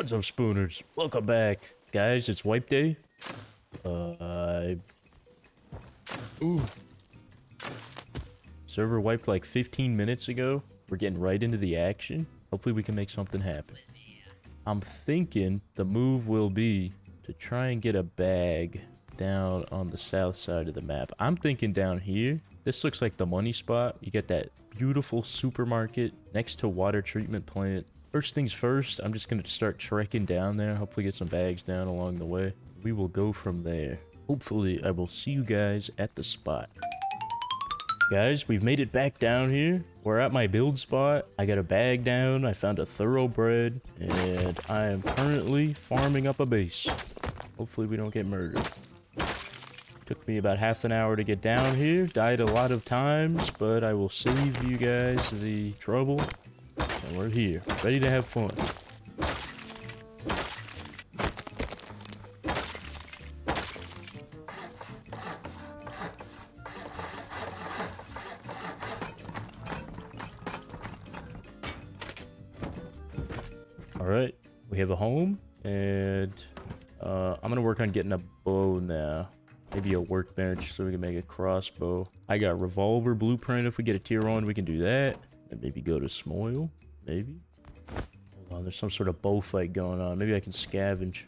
What's up, Spooners? Welcome back. Guys, it's wipe day. Uh, ooh. Server wiped like 15 minutes ago. We're getting right into the action. Hopefully we can make something happen. I'm thinking the move will be to try and get a bag down on the south side of the map. I'm thinking down here. This looks like the money spot. You get that beautiful supermarket next to water treatment plant. First things first, I'm just going to start trekking down there. Hopefully get some bags down along the way. We will go from there. Hopefully I will see you guys at the spot. Guys, we've made it back down here. We're at my build spot. I got a bag down. I found a thoroughbred. And I am currently farming up a base. Hopefully we don't get murdered. Took me about half an hour to get down here. Died a lot of times, but I will save you guys the trouble. And we're here, ready to have fun. All right, we have a home, and uh, I'm gonna work on getting a bow now. Maybe a workbench so we can make a crossbow. I got revolver blueprint. If we get a tier on, we can do that. And maybe go to Smoil. Maybe. Hold on, there's some sort of bow fight going on. Maybe I can scavenge.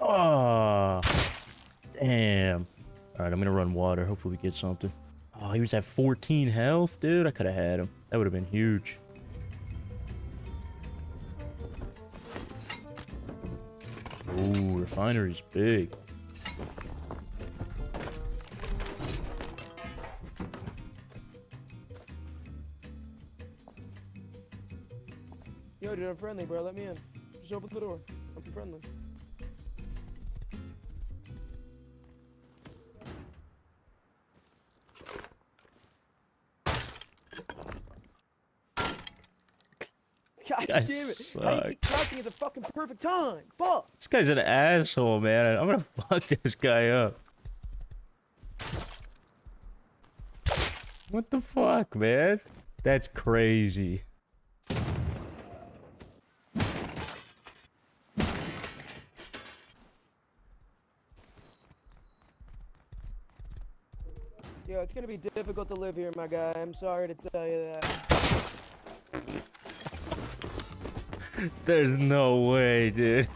Oh, damn. All right, I'm gonna run water. Hopefully we get something. Oh, he was at 14 health, dude. I could have had him. That would have been huge. Ooh, refinery's big. Yo, dude, I'm friendly, bro. Let me in. Just open the door. I'm friendly. God damn it! How do you keep talking at the fucking perfect time? Fuck! This guy's an asshole, man. I'm gonna fuck this guy up. What the fuck, man? That's crazy. Yo, it's gonna be difficult to live here, my guy. I'm sorry to tell you that. There's no way, dude.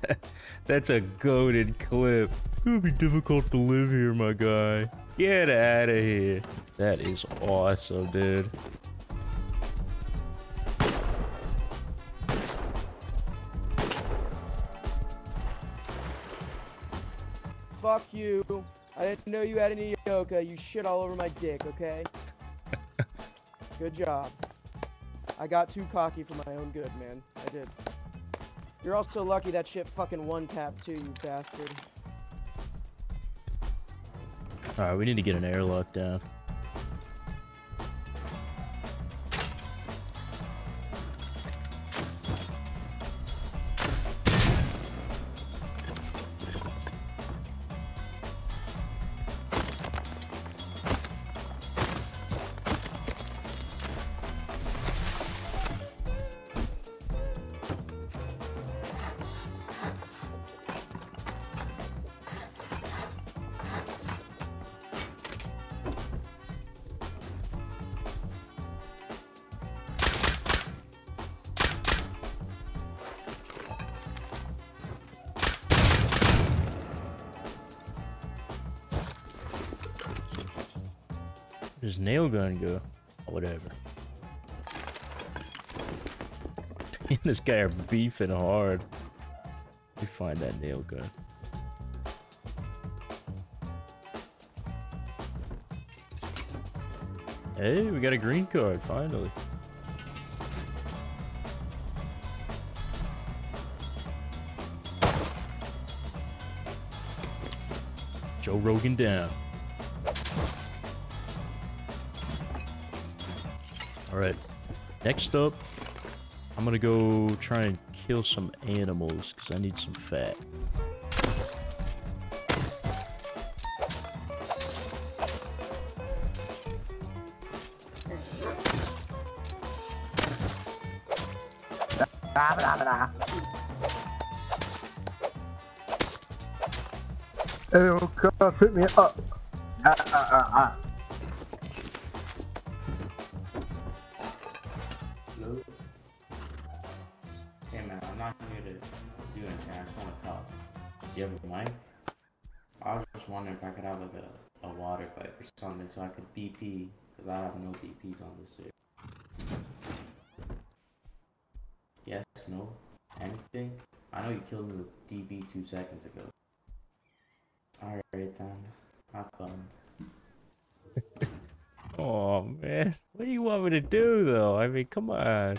That's a goaded clip. It's gonna be difficult to live here, my guy. Get out of here. That is awesome, dude. Fuck you. I didn't know you had any yoga. You shit all over my dick, okay? good job. I got too cocky for my own good, man. I did. You're also lucky that shit fucking one tap too, you bastard. Alright, we need to get an airlock down. Nail gun go? Whatever. And this guy are beefing hard. We find that nail gun. Hey, we got a green card, finally. Joe Rogan down. All right. Next up, I'm gonna go try and kill some animals because I need some fat. Oh, God, pick me up. Ah, ah, ah, Yes, no, anything? I know you killed me with DB two seconds ago. Alright then, have fun. Oh man, what do you want me to do though? I mean, come on.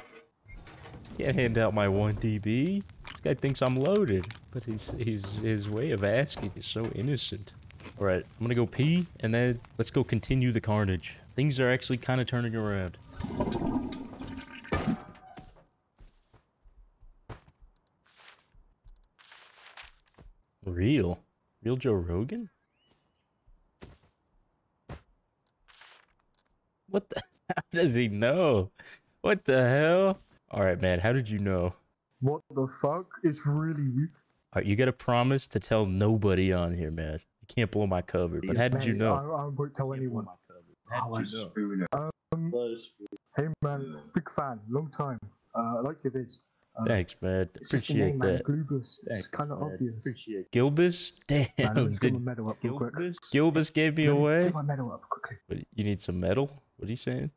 Can't hand out my one DB. This guy thinks I'm loaded, but his his his way of asking is so innocent. All right, I'm gonna go pee, and then let's go continue the carnage. Things are actually kind of turning around. Real, real Joe Rogan. What the? How does he know? What the hell? All right, man. How did you know? What the fuck? It's really. All right, you got to promise to tell nobody on here, man. You can't blow my cover. But how did you know? I, I won't tell anyone. How did you Um, hey man, big fan, long time. Uh, I like your vids. Uh, Thanks, man. it's just the Appreciate name, man, that. Glubus. It's kind of man. obvious. Appreciate Gilbus? Man, let Damn. me just get my Did medal up real quick. Gilbus gave me Let me away? Get my medal up quickly. What, you need some metal? What are you saying?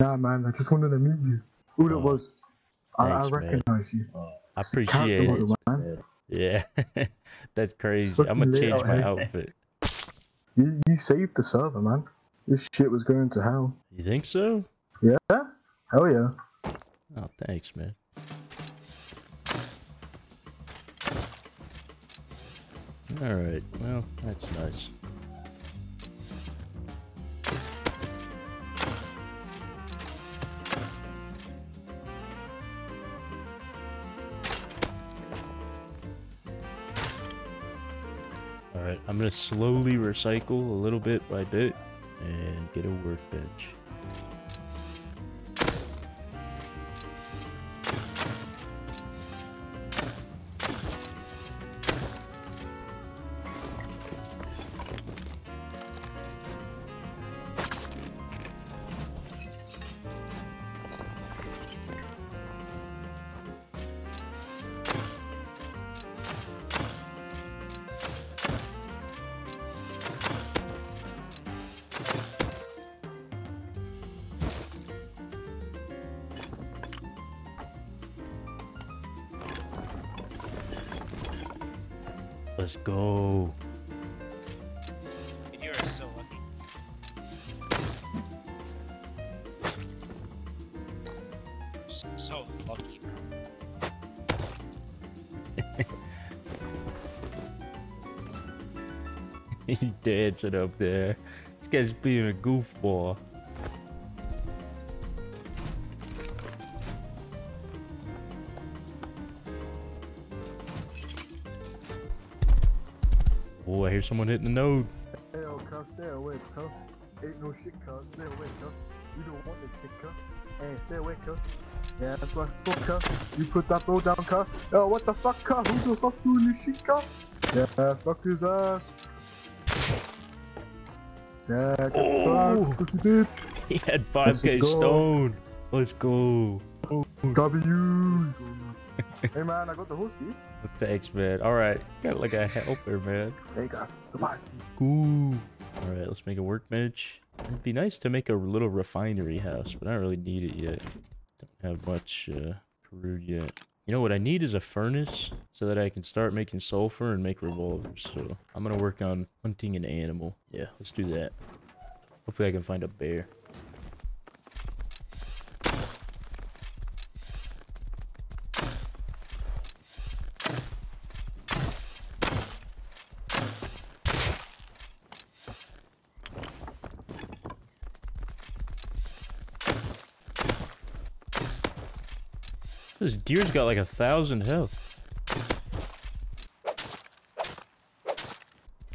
Nah, man, I just wanted to meet you. All Oh, it was, I, I thanks, man. recognize you. I It's a character appreciate it. model, man. Yeah. That's crazy. fucking I'm to change my outfit. You, you saved the server, man. This shit was going to hell. You think so? Yeah? Hell yeah. Oh, thanks, man. Alright, well, that's nice. I'm gonna slowly recycle a little bit by bit and get a workbench. Dancing up there. This guy's being a goofball. Oh, I hear someone hitting the node. Hey, yo, cuz, stay away, cuz. Ain't no shit, cuz. Stay away, cuz. You don't want this shit, cuz. Hey, stay away, cuz. Yeah, that's right. Fuck, cuz. You put that bro down, cuz. Yo, what the fuck, cuz? Who the fuck doing this shit, cuz? Yeah, fuck his ass. Yeah, get Oh. pussy bitch. He had 5k stone. Let's go. W's. hey, man, I got the hostie. Thanks, man. All right. Got like a helper, man. There you go. Goodbye. Ooh. All right, let's make a workbench. It'd be nice to make a little refinery house, but I don't really need it yet. Don't have much uh, crude yet. You know what I need is a furnace so that I can start making sulfur and make revolvers. So I'm gonna work on hunting an animal. Yeah, let's do that. Hopefully I can find a bear. This deer's got like a thousand health.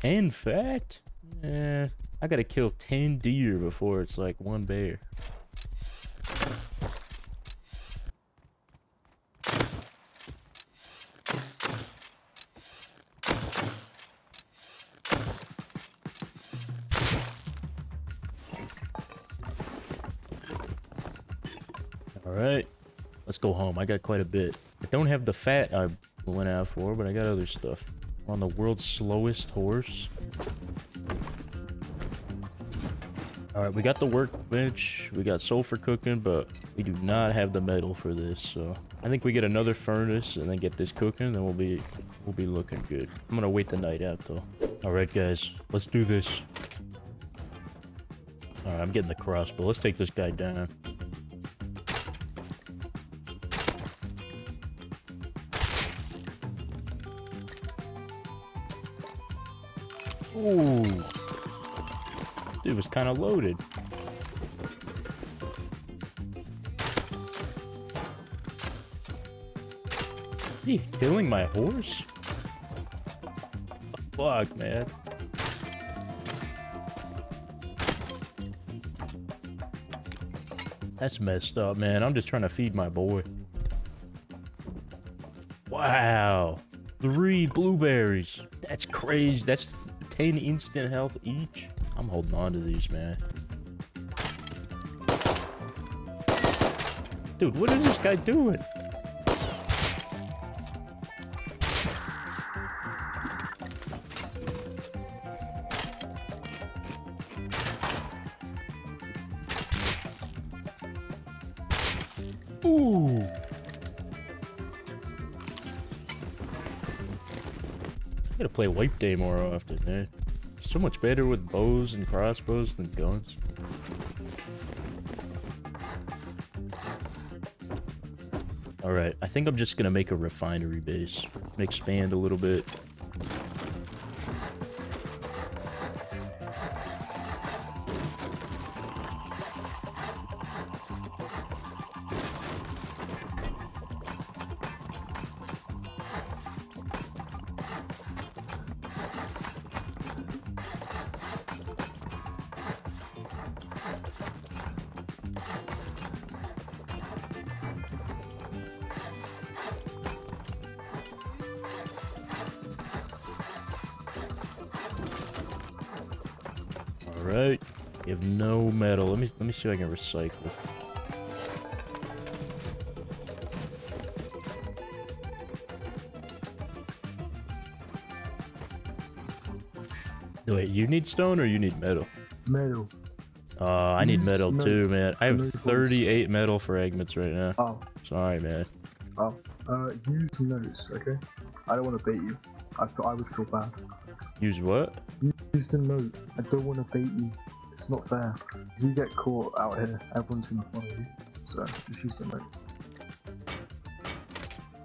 And fat? Eh, I gotta kill 10 deer before it's like one bear. Alright, let's go home. I got quite a bit. I don't have the fat I went out for, but I got other stuff. On the world's slowest horse. Alright, we got the workbench, we got sulfur cooking, but we do not have the metal for this, so... I think we get another furnace and then get this cooking, then we'll be we'll be looking good. I'm gonna wait the night out, though. Alright, guys, let's do this. Alright, I'm getting the crossbow. Let's take this guy down. Kind of loaded. He killing my horse? Fuck, man. That's messed up, man. I'm just trying to feed my boy. Wow. Three blueberries. That's crazy. That's 10 instant health each. I'm holding on to these, man. Dude, what is this guy doing? Ooh. I gotta play Wipe Day more often, man. So much better with bows and crossbows than guns. Alright, I think I'm just gonna make a refinery base. and expand a little bit. Alright. You have no metal. Let me let me see if I can recycle. Wait, you need stone or you need metal? Metal. Uh, I need metal too, man. I have 38 metal fragments right now. Oh, Sorry, man. oh. Uh, use notes, okay? I don't want to bait you. I thought I would feel bad. Use what? Use the note. I don't want to bait you. It's not fair. If you get caught out here, everyone's gonna follow you. So just use the note.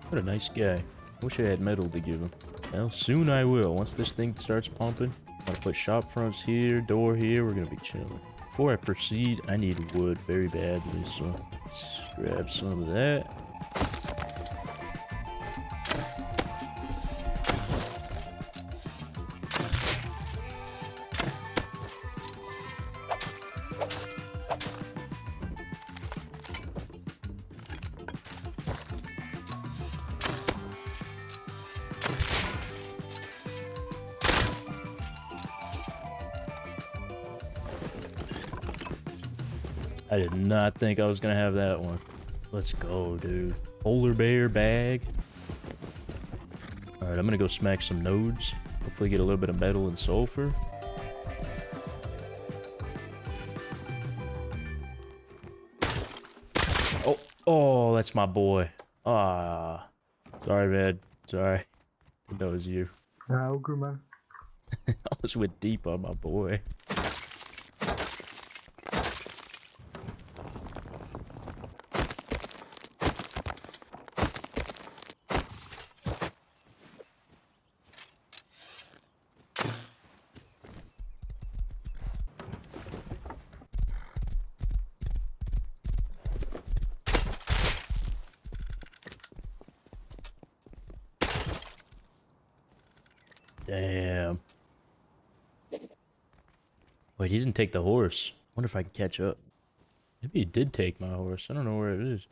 What a nice guy. Wish I had metal to give him. Well, soon I will. Once this thing starts pumping, I'm gonna put shop fronts here, door here. We're gonna be chilling. Before I proceed, I need wood very badly, so let's grab some of that. Not think I was gonna have that one. Let's go, dude. Polar bear bag. Alright, I'm gonna go smack some nodes. Hopefully get a little bit of metal and sulfur. Oh, oh, that's my boy. Ah, sorry, man. Sorry. It was you. Good, man. I was went deep on my boy. Wait, he didn't take the horse. I wonder if I can catch up. Maybe he did take my horse. I don't know where it is.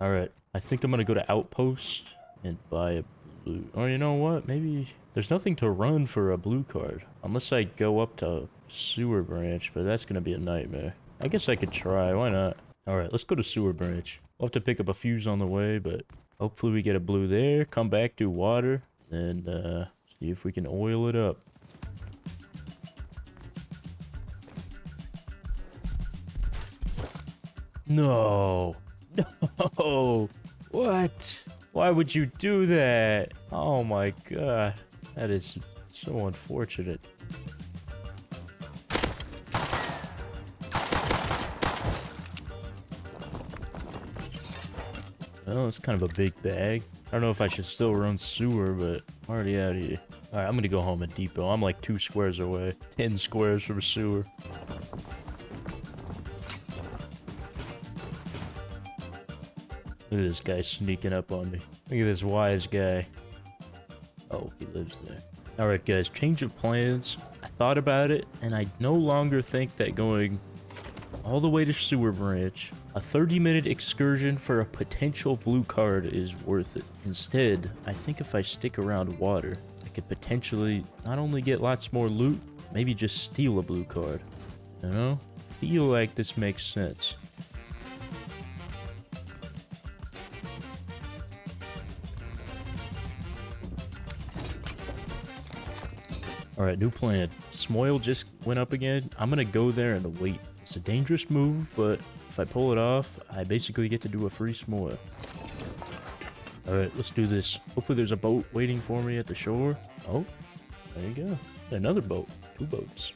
Alright, I think I'm gonna go to Outpost and buy a blue. Or you know what? Maybe there's nothing to run for a blue card. Unless I go up to Sewer Branch, but that's gonna be a nightmare. I guess I could try. Why not? Alright, let's go to Sewer Branch. We'll have to pick up a fuse on the way, but hopefully we get a blue there. Come back, do water, and uh, if we can oil it up. No. No. What? Why would you do that? Oh my god. That is so unfortunate. Well, it's kind of a big bag. I don't know if I should still run sewer, but I'm already out of here. Alright, I'm gonna go home at Depot. I'm like two squares away. Ten squares from sewer. Look at this guy sneaking up on me. Look at this wise guy. Oh, he lives there. Alright guys, change of plans. I thought about it, and I no longer think that going all the way to Sewer Branch, a 30 minute excursion for a potential blue card is worth it. Instead, I think if I stick around water, could potentially not only get lots more loot, maybe just steal a blue card. You know? Feel like this makes sense. Alright, new plan. Smoil just went up again. I'm gonna go there and wait. It's a dangerous move, but if I pull it off, I basically get to do a free Smoil. Alright, let's do this. Hopefully there's a boat waiting for me at the shore. Oh, there you go. Another boat. Two boats.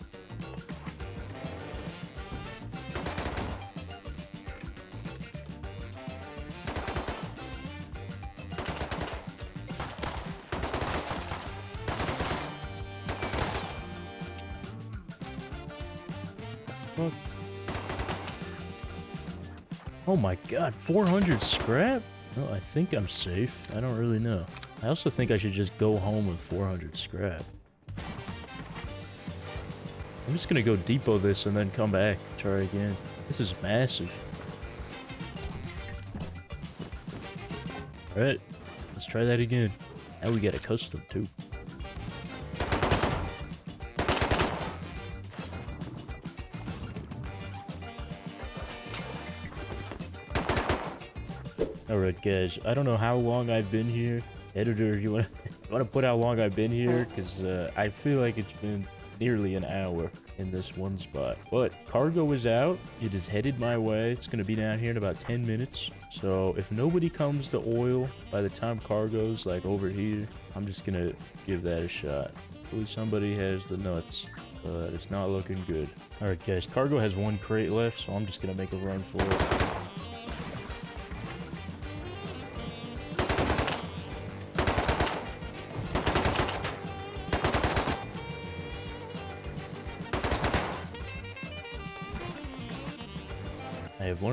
Oh my god, 400 scrap? Well, I think I'm safe. I don't really know. I also think I should just go home with 400 scrap. I'm just gonna go depot this and then come back, try again. This is massive. Alright, let's try that again. Now we get a custom too. Alright guys, I don't know how long I've been here. Editor, you wanna, wanna put how long I've been here? Because uh, I feel like it's been nearly an hour in this one spot. But cargo is out. It is headed my way. It's going to be down here in about 10 minutes. So if nobody comes to oil by the time cargo's like over here, I'm just going to give that a shot. Hopefully somebody has the nuts, but it's not looking good. All right, guys, cargo has one crate left, so I'm just going to make a run for it.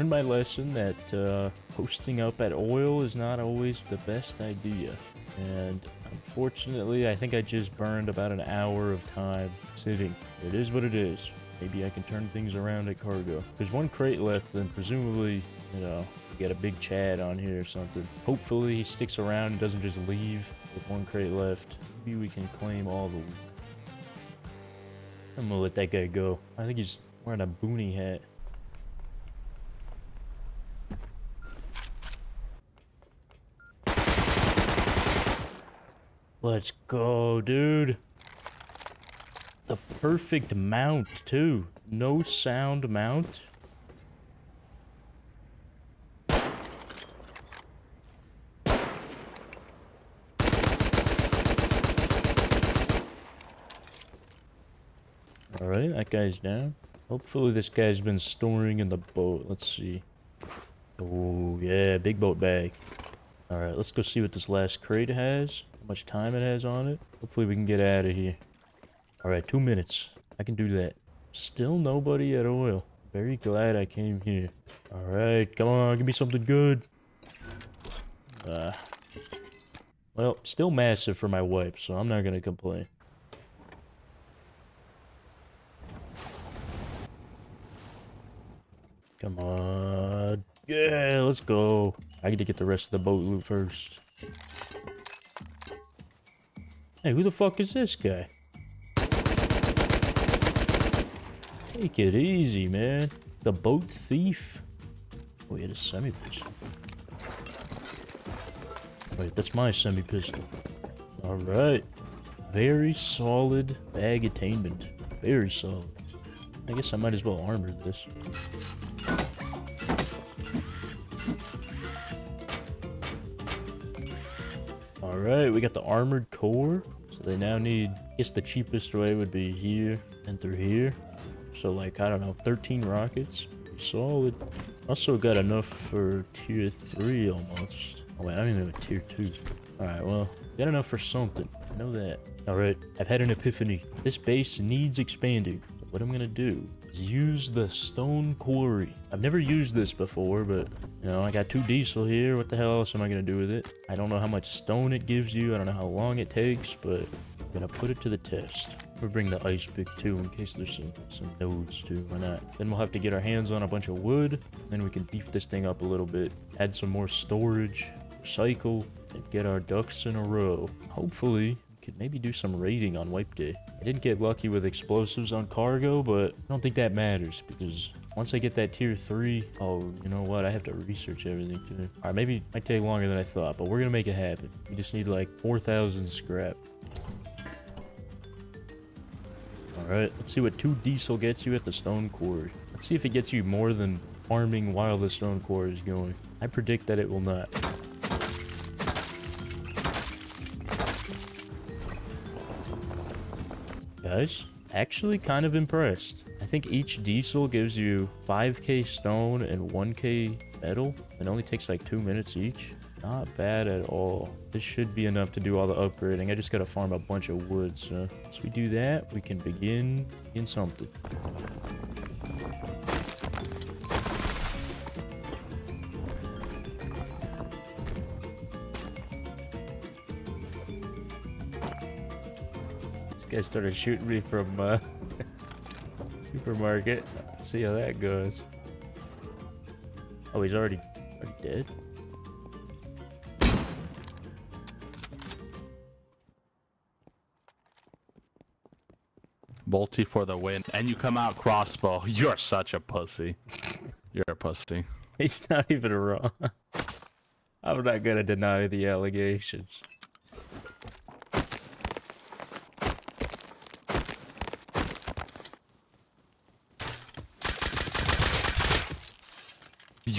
Learned my lesson that uh, up at oil is not always the best idea. And unfortunately, I think I just burned about an hour of time sitting. It is what it is. Maybe I can turn things around at cargo. There's one crate left, then presumably, you know, get a big Chad on here or something. Hopefully he sticks around and doesn't just leave with one crate left. Maybe we can claim all the... I'm gonna let that guy go. I think he's wearing a boonie hat. Let's go, dude. The perfect mount, too. No sound mount. Alright, that guy's down. Hopefully this guy's been storing in the boat. Let's see. Oh, yeah, big boat bag. Alright, let's go see what this last crate has. How much time it has on it. Hopefully we can get out of here. Alright, two minutes. I can do that. Still nobody at oil. Very glad I came here. Alright, come on, give me something good. Uh, Well, still massive for my wipe, so I'm not gonna complain. Come on. Yeah, let's go. I need to get the rest of the boat loot first. Hey, who the fuck is this guy? Take it easy, man. The boat thief? Oh, he had a semi-pistol. Wait, that's my semi-pistol. Alright. Very solid bag attainment. Very solid. I guess I might as well armor this. Alright, we got the armored core. So they now need, I guess the cheapest way would be here and through here. So like, I don't know, 13 rockets. Solid. Also got enough for tier 3 almost. Oh wait, I don't even have a tier 2. Alright, well, got enough for something. I know that. Alright, I've had an epiphany. This base needs expanding. What I'm gonna do use the stone quarry. I've never used this before, but you know, I got two diesel here. What the hell else am I gonna do with it? I don't know how much stone it gives you. I don't know how long it takes, but I'm gonna put it to the test. We'll bring the ice pick too in case there's some, some nodes too. Why not? Then we'll have to get our hands on a bunch of wood. Then we can beef this thing up a little bit. Add some more storage, recycle, and get our ducks in a row. Hopefully, could maybe do some raiding on wipe day. I didn't get lucky with explosives on cargo, but I don't think that matters because once I get that tier 3, oh, you know what? I have to research everything too. Alright, maybe it might take longer than I thought, but we're gonna make it happen. We just need like 4,000 scrap. Alright, let's see what 2 diesel gets you at the stone quarry. Let's see if it gets you more than farming while the stone quarry is going. I predict that it will not. Guys, actually kind of impressed. I think each diesel gives you 5k stone and 1k metal. It only takes like 2 minutes each. Not bad at all. This should be enough to do all the upgrading. I just gotta farm a bunch of wood, so once we do that, we can begin in something. Guy started shooting me from uh, supermarket. Let's see how that goes. Oh, he's already already dead. Bolty for the win. And you come out crossbow. You're such a pussy. You're a pussy. He's not even wrong. I'm not gonna deny the allegations.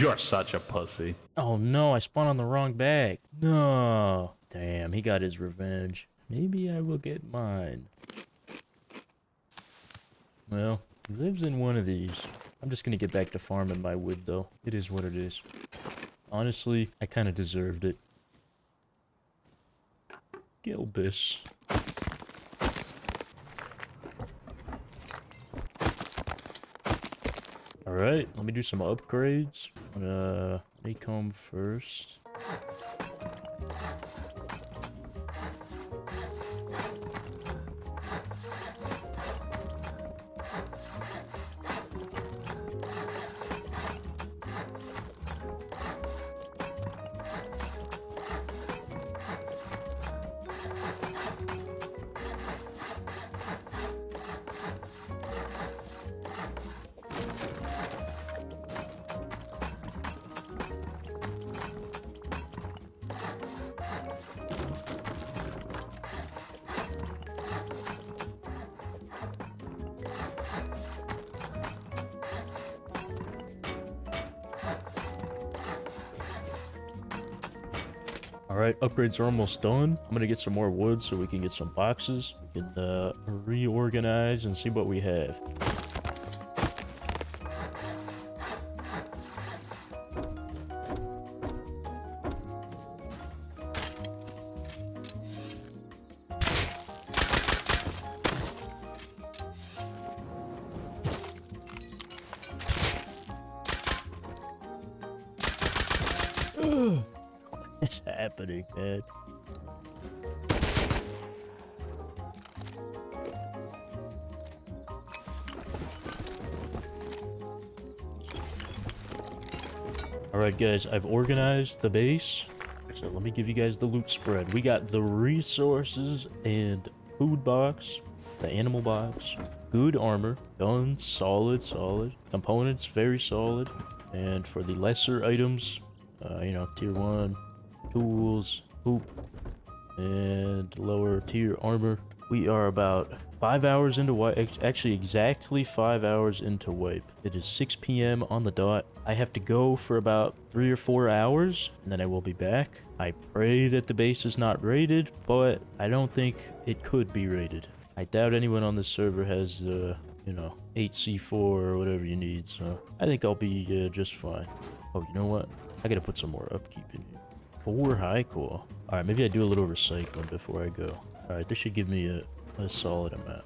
You're such a pussy. Oh no, I spawned on the wrong bag. No. Damn, he got his revenge. Maybe I will get mine. Well, he lives in one of these. I'm just gonna get back to farming my wood though. It is what it is. Honestly, I kind of deserved it. Gilbis. Alright, let me do some upgrades. Uh, let me come first. Upgrades are almost done. I'm gonna get some more wood so we can get some boxes. We can uh, reorganize and see what we have. Guys, I've organized the base. So let me give you guys the loot spread. We got the resources and food box, the animal box, good armor, guns, solid, solid. Components, very solid. And for the lesser items, uh, you know, tier 1, tools, hoop, and lower tier armor. We are about five hours into wipe, actually exactly five hours into wipe. It is 6 p.m. on the dot. I have to go for about three or four hours, and then I will be back. I pray that the base is not raided, but I don't think it could be raided. I doubt anyone on this server has the, you know, 8C4 or whatever you need, so I think I'll be uh, just fine. Oh, you know what? I gotta put some more upkeep in here. Four high core. Alright, maybe I do a little recycling before I go. Alright, this should give me a, a solid amount.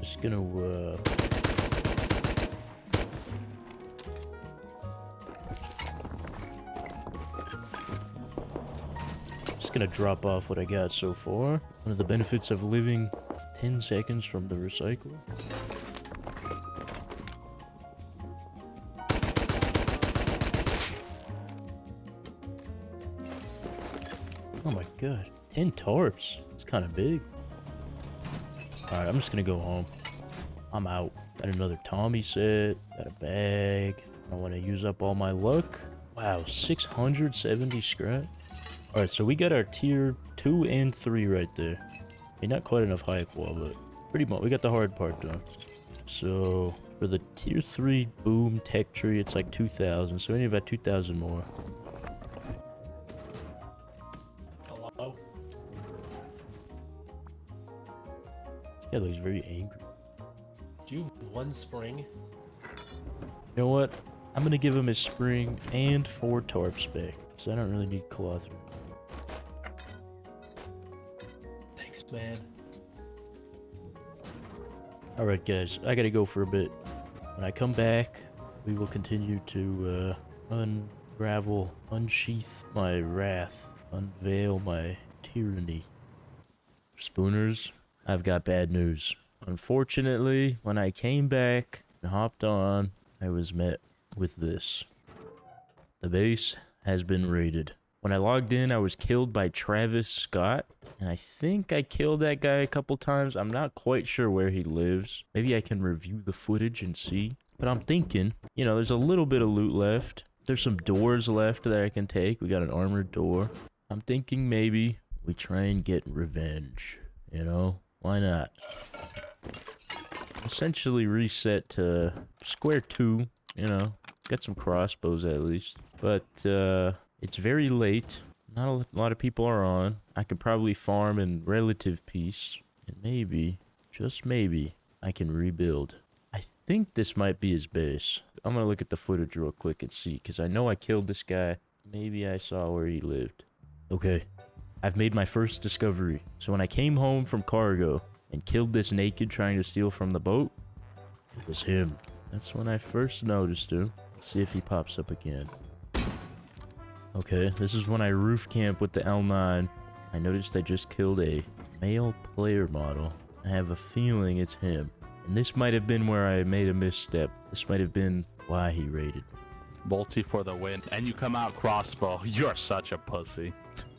Just gonna, uh... Just gonna drop off what I got so far. One of the benefits of living 10 seconds from the recycle. God. 10 tarps. It's kind of big. Alright, I'm just gonna go home. I'm out. Got another Tommy set. Got a bag. I want to use up all my luck. Wow, 670 scrap. Alright, so we got our tier 2 and 3 right there. Okay, not quite enough high qual, but pretty much. We got the hard part done. So, for the tier 3 boom tech tree, it's like 2,000. So we need about 2,000 more. Guy looks very angry. Do you have one spring? You know what? I'm gonna give him his spring and four tarps back. So I don't really need cloth. Thanks, man. Alright guys, I gotta go for a bit. When I come back, we will continue to uh, unravel, unsheath my wrath, unveil my tyranny. Spooners, I've got bad news. Unfortunately, when I came back and hopped on, I was met with this. The base has been raided. When I logged in, I was killed by Travis Scott, and I think I killed that guy a couple times. I'm not quite sure where he lives. Maybe I can review the footage and see. But I'm thinking, you know, there's a little bit of loot left. There's some doors left that I can take. We got an armored door. I'm thinking maybe we try and get revenge. You know, why not? Essentially reset to square two, you know, get some crossbows at least. But uh, it's very late. Not a lot of people are on. I could probably farm in relative peace. And maybe, just maybe, I can rebuild. I think this might be his base. I'm gonna look at the footage real quick and see, because I know I killed this guy. Maybe I saw where he lived. Okay, I've made my first discovery. So when I came home from cargo and killed this naked trying to steal from the boat, it was him. That's when I first noticed him. Let's see if he pops up again. Okay, this is when I roof camp with the L9. I noticed I just killed a male player model. I have a feeling it's him. And this might have been where I made a misstep. This might have been why he raided. Bolty for the win. And you come out crossbow. You're such a pussy.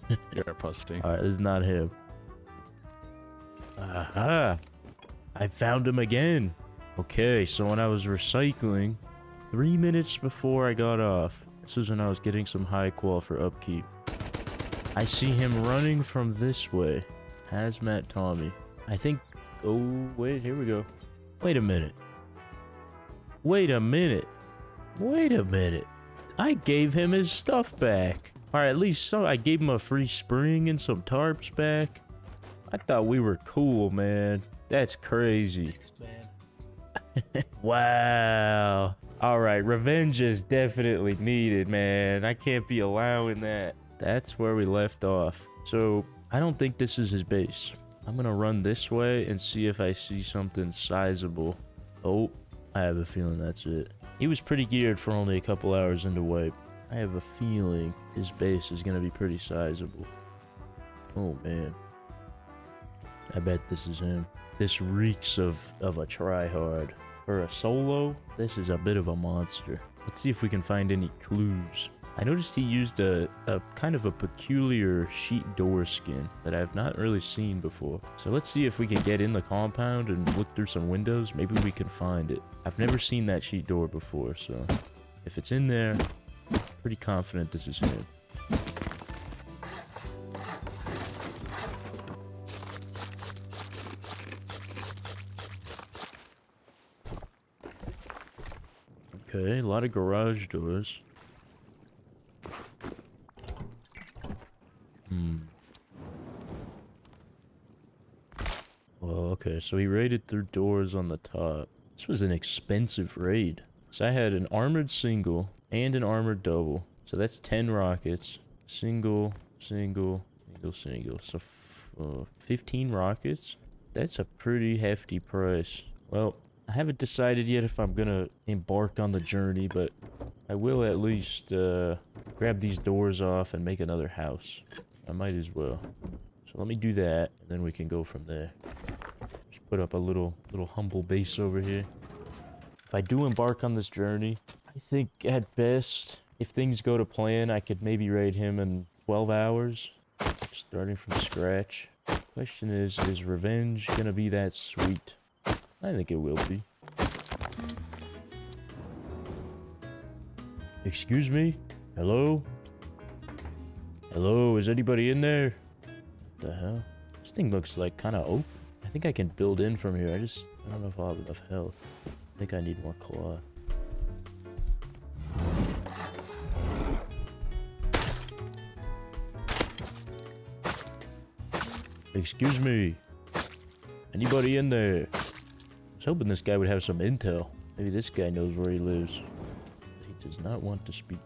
You're a pussy. Alright, this is not him. Aha! I found him again. Okay, so when I was recycling, three minutes before I got off, this was when I was getting some high qual for upkeep. I see him running from this way. Hazmat Tommy. I think. Oh, wait, here we go. Wait a minute. Wait a minute. Wait a minute. I gave him his stuff back. Or at least so I gave him a free spring and some tarps back. I thought we were cool, man. That's crazy. Thanks. Wow. All right, revenge is definitely needed, man. I can't be allowing that. That's where we left off. So, I don't think this is his base. I'm gonna run this way and see if I see something sizable. Oh, I have a feeling that's it. He was pretty geared for only a couple hours into wipe. I have a feeling his base is gonna be pretty sizable. Oh man. I bet this is him. This reeks of, of a tryhard. For a solo, this is a bit of a monster. Let's see if we can find any clues. I noticed he used a, a kind of a peculiar sheet door skin that I've not really seen before. So let's see if we can get in the compound and look through some windows. Maybe we can find it. I've never seen that sheet door before, so if it's in there, pretty confident this is him. Okay, a lot of garage doors. Hmm. Well, okay, so he raided through doors on the top. This was an expensive raid. So I had an armored single and an armored double. So that's 10 rockets. Single, single, single, single. So uh, 15 rockets. That's a pretty hefty price. Well, I haven't decided yet if I'm gonna embark on the journey, but I will at least uh, grab these doors off and make another house. I might as well. So let me do that, and then we can go from there. Just put up a little, little humble base over here. If I do embark on this journey, I think at best, if things go to plan, I could maybe raid him in 12 hours, starting from scratch. Question is, is revenge gonna be that sweet? I think it will be. Excuse me? Hello? Hello, is anybody in there? What the hell? This thing looks like kind of open. I think I can build in from here. I just, I don't know if I'll have enough health. I think I need more cloth. Excuse me. Anybody in there? I was hoping this guy would have some intel. Maybe this guy knows where he lives. He does not want to speak.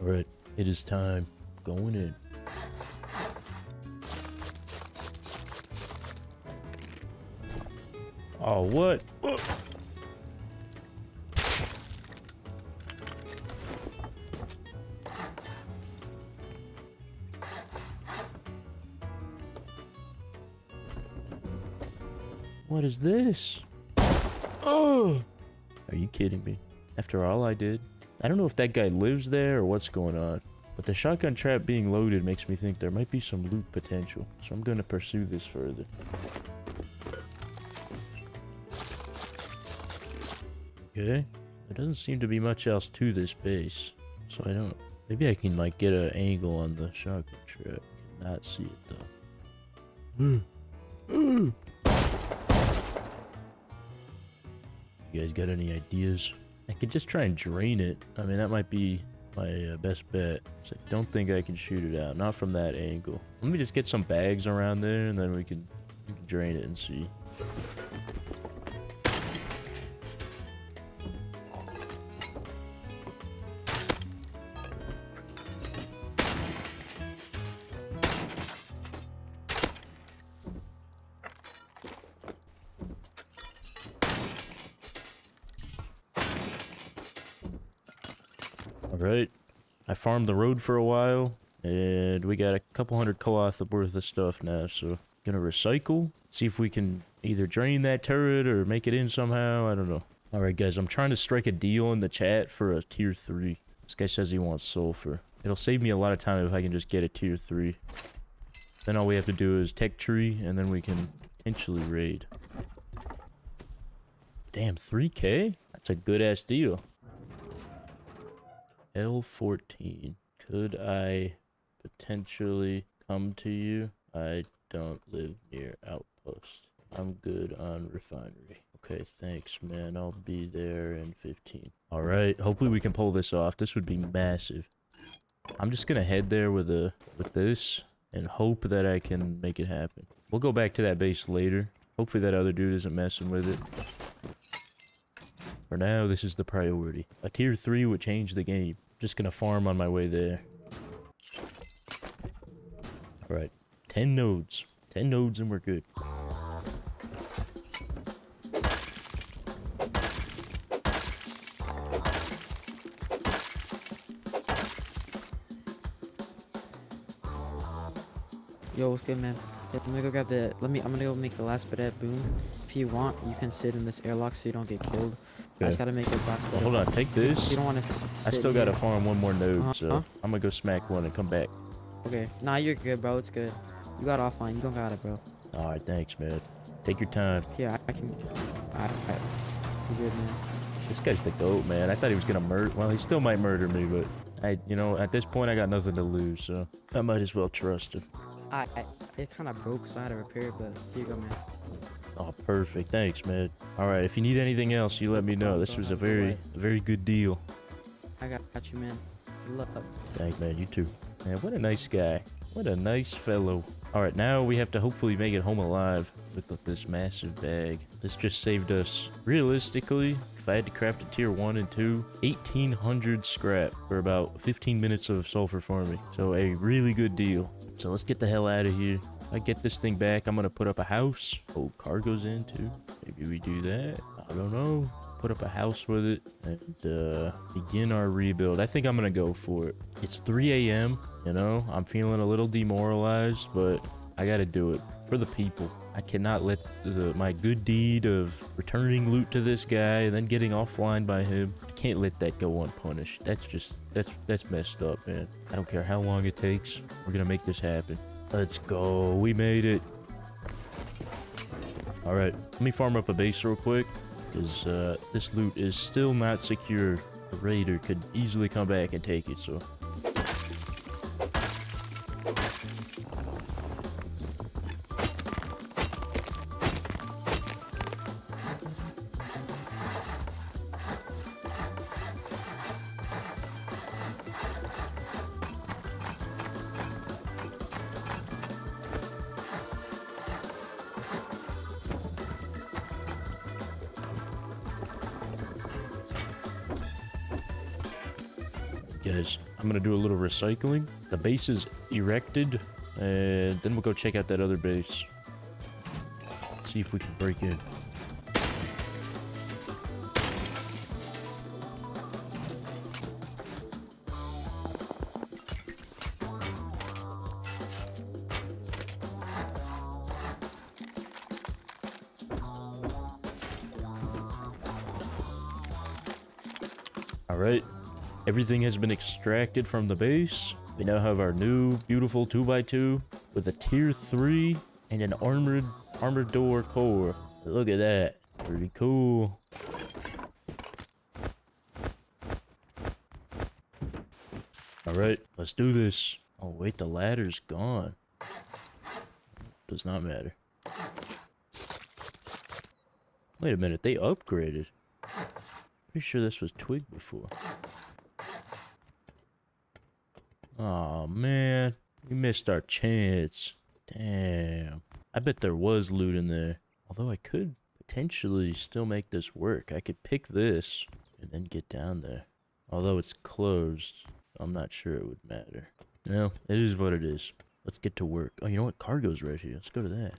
Alright, it is time. Going in. Oh, what? What is this? Oh! Are you kidding me? After all I did? I don't know if that guy lives there or what's going on. But the shotgun trap being loaded makes me think there might be some loot potential. So I'm gonna pursue this further. Okay. There doesn't seem to be much else to this base. So I don't... Maybe I can like get an angle on the shotgun trap. Not see it though. You guys got any ideas? I could just try and drain it. I mean, that might be my uh, best bet. So I don't think I can shoot it out. Not from that angle. Let me just get some bags around there and then we can, we can drain it and see. Farmed the road for a while, and we got a couple hundred cloth worth of stuff now, so gonna recycle, see if we can either drain that turret or make it in somehow, I don't know. Alright guys, I'm trying to strike a deal in the chat for a tier 3. This guy says he wants sulfur. It'll save me a lot of time if I can just get a tier 3. Then all we have to do is tech tree, and then we can potentially raid. Damn, 3k? That's a good ass deal. L14. Could I potentially come to you? I don't live near Outpost. I'm good on refinery. Okay, thanks, man. I'll be there in 15. Alright, hopefully we can pull this off. This would be massive. I'm just gonna head there with a with this and hope that I can make it happen. We'll go back to that base later. Hopefully that other dude isn't messing with it. For now, this is the priority. A tier 3 would change the game. Just gonna farm on my way there. Alright. 10 nodes. 10 nodes and we're good. Yo, what's good, man? Yeah, I'm gonna go grab the. Let me. I'm gonna go make the last bit at boom. If you want, you can sit in this airlock so you don't get killed. I just gotta make this last bit. Hold on, take this. You don't want to. I still gotta farm one more node, Uh-huh. so I'm gonna go smack one and come back. Okay. Nah, you're good, bro. It's good. You got offline. You don't got it, bro. Alright, thanks, man. Take your time. Yeah, I can. I. I you good, man. This guy's the goat, man. I thought he was gonna murder. Well, he still might murder me, but I, you know, at this point, I got nothing to lose, so I might as well trust him. I. I it kind of broke, so I had to repair it. But here you go, man. Oh, perfect. Thanks, man. All right, if you need anything else, you let me know. This was a very, a very good deal. I got, got you, man. Good luck. Thanks, man. You too. Man, what a nice guy. What a nice fellow. All right, now we have to hopefully make it home alive with this massive bag. This just saved us, realistically, if I had to craft a tier 1 and 2, 1800 scrap for about 15 minutes of sulfur farming. So a really good deal. So let's get the hell out of here. I get this thing back, I'm going to put up a house. Oh, cargo's in too. Maybe we do that. I don't know put up a house with it and uh, begin our rebuild. I think I'm gonna go for it. It's 3 a.m. You know, I'm feeling a little demoralized, but I gotta do it for the people. I cannot let the, my good deed of returning loot to this guy and then getting offline by him. I can't let that go unpunished. That's just that's that's messed up, man. I don't care how long it takes. We're gonna make this happen. Let's go. We made it. All right, let me farm up a base real quick because uh, this loot is still not secure. The raider could easily come back and take it, so. Recycling. The base is erected, and then we'll go check out that other base. See if we can break in. Everything has been extracted from the base. We now have our new beautiful 2x2 with a tier 3 and an armored armored door core. Look at that. Pretty cool. Alright, let's do this. Oh wait, the ladder's gone. Does not matter. Wait a minute, they upgraded. Pretty sure this was twig before. Oh man, we missed our chance. Damn. I bet there was loot in there. Although I could potentially still make this work. I could pick this and then get down there. Although it's closed, I'm not sure it would matter. No, it is what it is. Let's get to work. Oh, you know what? Cargo's right here. Let's go to that.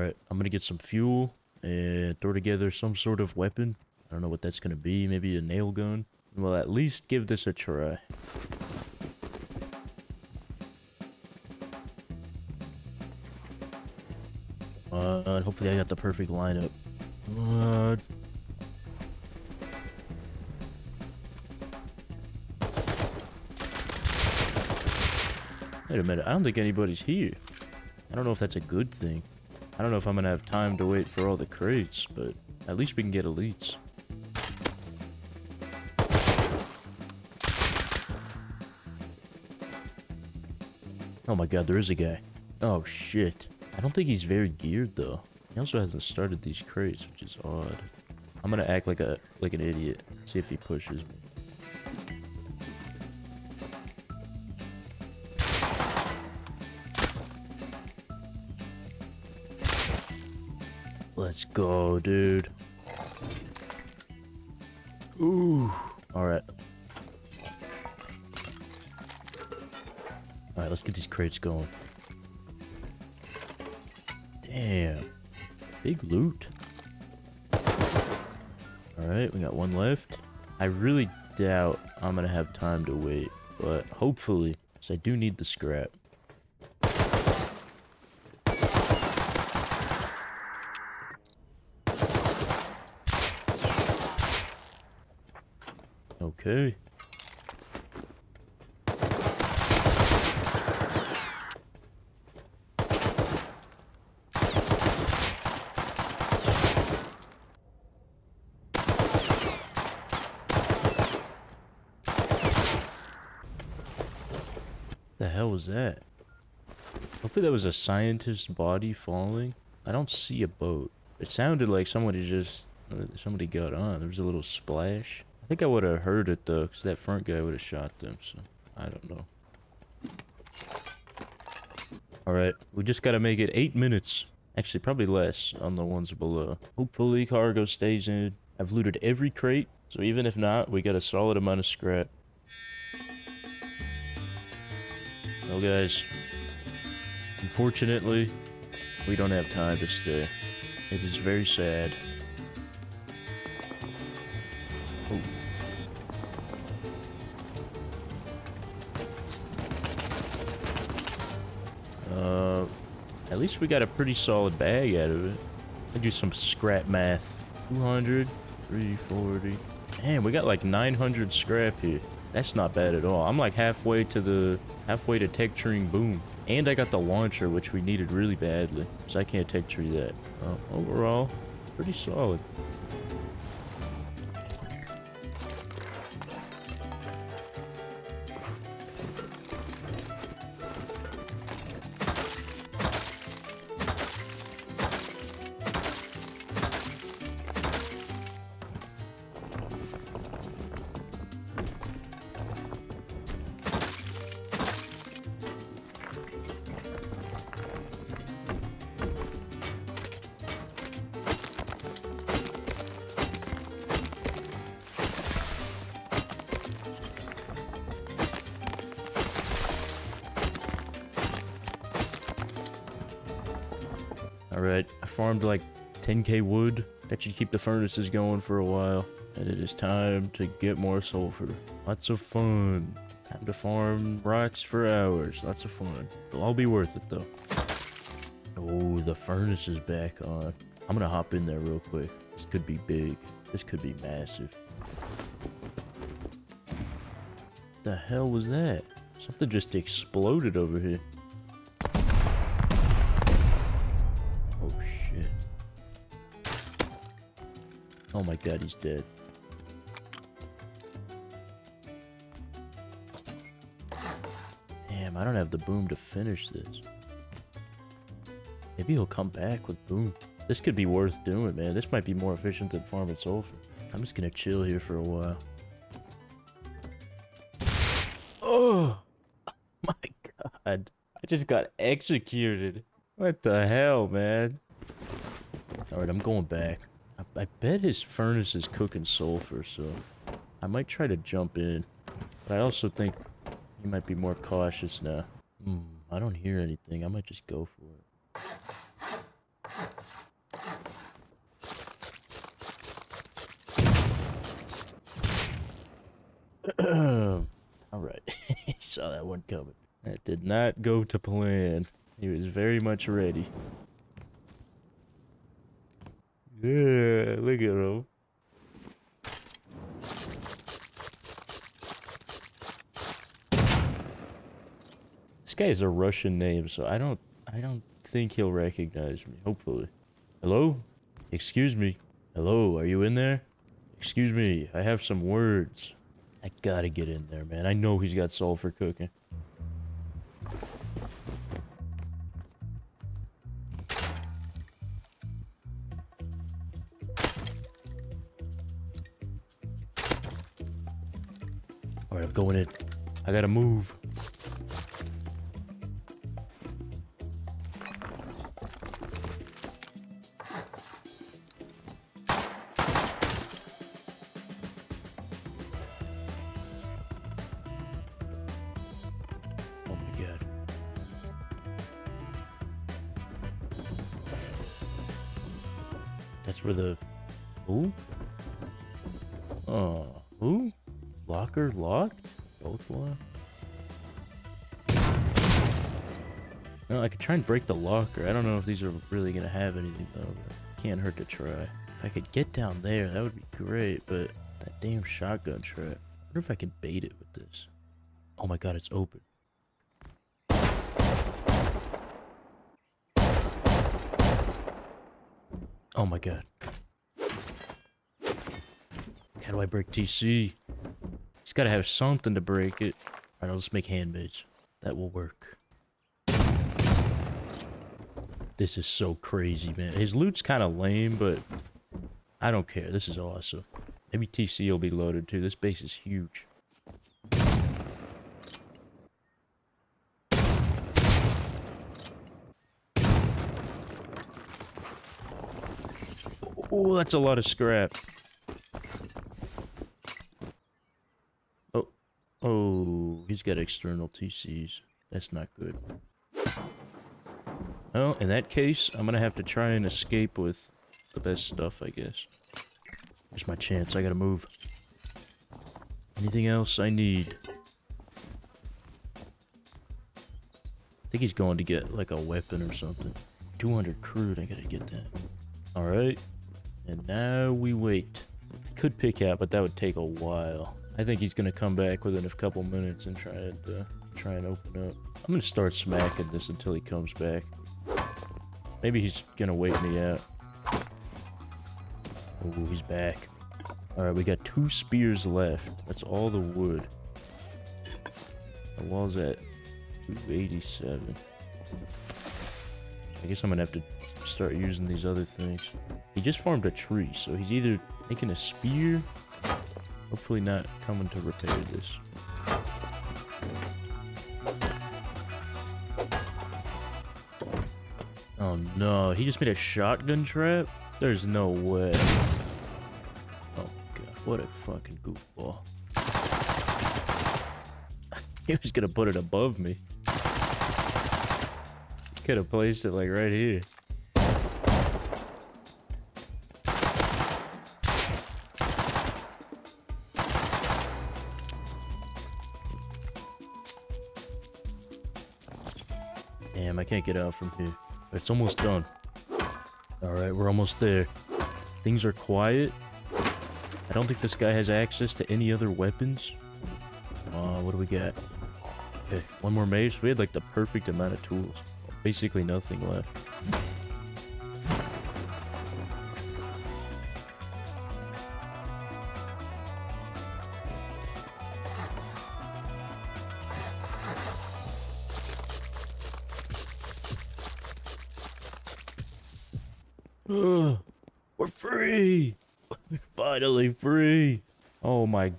Alright, I'm gonna get some fuel and throw together some sort of weapon. I don't know what that's gonna be, maybe a nail gun. Well, at least give this a try. Uh, hopefully I got the perfect lineup. Uh, wait a minute, I don't think anybody's here. I don't know if that's a good thing. I don't know if I'm gonna have time to wait for all the crates, but at least we can get elites. Oh my god, there is a guy. Oh shit. I don't think he's very geared though. He also hasn't started these crates, which is odd. I'm gonna act like a like an idiot. See if he pushes me. Let's go, dude. Ooh. All right. All right, let's get these crates going. Damn. Big loot. All right, we got one left. I really doubt I'm gonna have time to wait, but hopefully, because I do need the scrap. Okay. The hell was that? Hopefully that was a scientist's body falling. I don't see a boat. It sounded like somebody just somebody got on. There was a little splash. I think I would have heard it though, because that front guy would have shot them. So I don't know. All right, we just gotta make it eight minutes. Actually, probably less on the ones below. Hopefully, cargo stays in. I've looted every crate, so even if not, we got a solid amount of scrap. Well, guys, unfortunately, we don't have time to stay. It is very sad. Least we got a pretty solid bag out of it. I do some scrap math. 200, 340. Damn, we got like 900 scrap here. That's not bad at all. I'm like halfway to the halfway to tech treeing boom. And I got the launcher, which we needed really badly. So I can't tech tree that. Uh, overall, pretty solid. That should keep the furnaces going for a while. And it is time to get more sulfur. Lots of fun. Time to farm rocks for hours. Lots of fun. It'll all be worth it though. Oh, the furnace is back on. I'm gonna hop in there real quick. This could be big. This could be massive. The hell was that? Something just exploded over here. Oh my god, he's dead. Damn, I don't have the boom to finish this. Maybe he'll come back with boom. This could be worth doing, man. This might be more efficient than farming sulfur. I'm just gonna chill here for a while. Oh my god. I just got executed. What the hell, man? Alright, I'm going back. I, bet his furnace is cooking sulfur, so I might try to jump in. But I also think he might be more cautious now. Hmm, I don't hear anything. I might just go for it. Alright, he saw that one coming. That did not go to plan. He was very much ready. Yeah, look at him. This guy is a Russian name, so I don't I don't think he'll recognize me, hopefully. Hello? Excuse me. Hello, are you in there? Excuse me, I have some words. I gotta get in there, man. I know he's got sulfur cooking. Move. Try and break the locker. I don't know if these are really gonna have anything though. Can't hurt to try. If I could get down there, that would be great. But that damn shotgun trap. I wonder if I can bait it with this. Oh my god, it's open. Oh my god. How do I break TC? He's gotta have something to break it. Alright, I'll just make handmaids. That will work. This is so crazy, man. His loot's kind of lame, but I don't care. This is awesome. Maybe TC will be loaded too. This base is huge. Oh, that's a lot of scrap. Oh, oh, he's got external TCs. That's not good. Well, in that case, I'm gonna have to try and escape with the best stuff, I guess. Here's my chance. I gotta move. Anything else I need? I think he's going to get like a weapon or something. 200 crude. I gotta get that. All right. And now we wait. Could pick out, but that would take a while. I think he's gonna come back within a couple minutes and try and uh, try and open up. I'm gonna start smacking this until he comes back. Maybe he's gonna wait me out. Oh, he's back. Alright, we got two spears left. That's all the wood. The wall's at 287. I guess I'm gonna have to start using these other things. He just farmed a tree, so he's either making a spear, hopefully not coming to repair this. Oh no, he just made a shotgun trap? There's no way. Oh god, what a fucking goofball. he was gonna put it above me. Could have placed it like right here. Damn, I can't get out from here. It's almost done. Alright, we're almost there. Things are quiet. I don't think this guy has access to any other weapons. Uh, what do we got? Okay, one more mace. We had like the perfect amount of tools. Basically nothing left.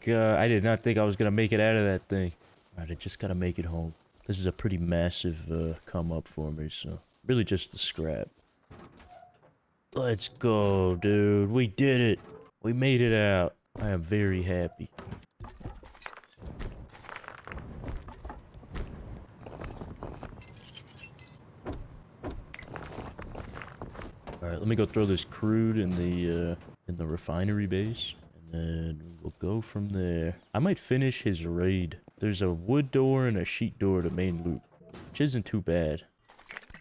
God, I did not think I was gonna make it out of that thing. Alright, I just gotta make it home. This is a pretty massive uh, come up for me, so really just the scrap. Let's go, dude. We did it. We made it out. I am very happy. All right, let me go throw this crude in the uh, in the refinery base, then we'll go from there. I might finish his raid. There's a wood door and a sheet door to main loot, which isn't too bad.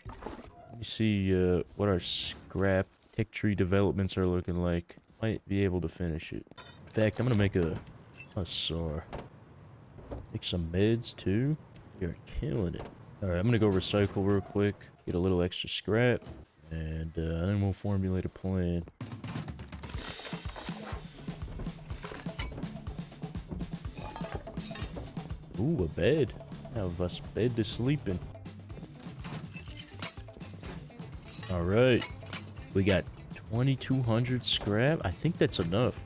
Let me see uh, what our scrap tech tree developments are looking like. Might be able to finish it. In fact, I'm gonna make a a SAR. Make some meds too. You're killing it. All right, I'm gonna go recycle real quick, get a little extra scrap, and uh, then we'll formulate a plan. Ooh, a bed. Have us bed to sleep in. All right, we got 2,200 scrap. I think that's enough.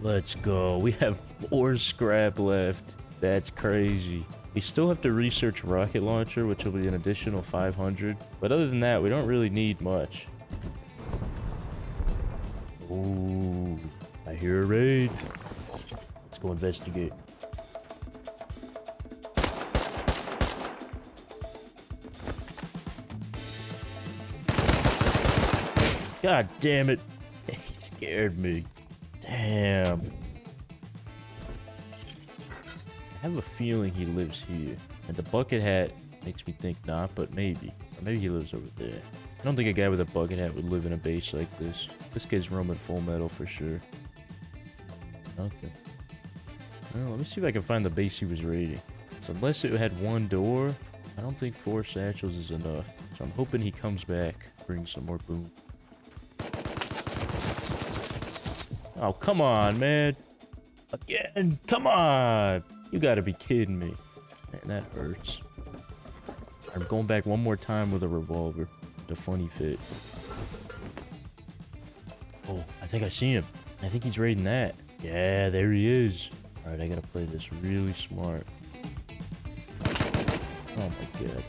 Let's go. We have more scrap left. That's crazy. We still have to research rocket launcher, which will be an additional 500. But other than that, we don't really need much. Ooh, I hear a raid. Let's go investigate. God damn it. He scared me. Damn. I have a feeling he lives here. And the bucket hat makes me think not, but maybe. Or maybe he lives over there. I don't think a guy with a bucket hat would live in a base like this. This guy's roaming full metal for sure. Okay. Well, let me see if I can find the base he was raiding. So unless it had one door, I don't think four satchels is enough. So I'm hoping he comes back, brings some more boom. Oh, come on, man. Again, come on. You gotta be kidding me. Man, that hurts. I'm going back one more time with a revolver. The funny fit. Oh, I think I see him. I think he's raiding that. Yeah, there he is. Alright, I gotta play this really smart. Oh my god.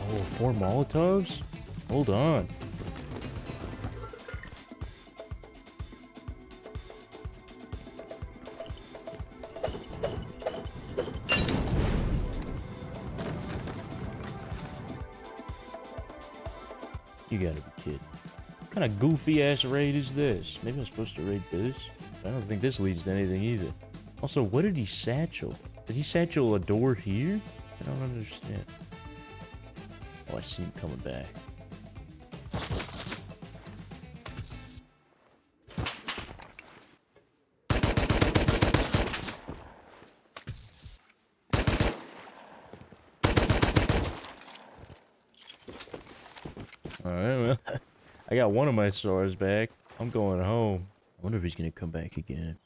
Oh, four Molotovs? Hold on. You gotta be kidding. What kind of goofy ass raid is this? Maybe I'm supposed to raid this? I don't think this leads to anything either. Also, what did he satchel? Did he satchel a door here? I don't understand. Oh, I see him coming back. I got one of my SARs back. I'm going home. I wonder if he's gonna come back again.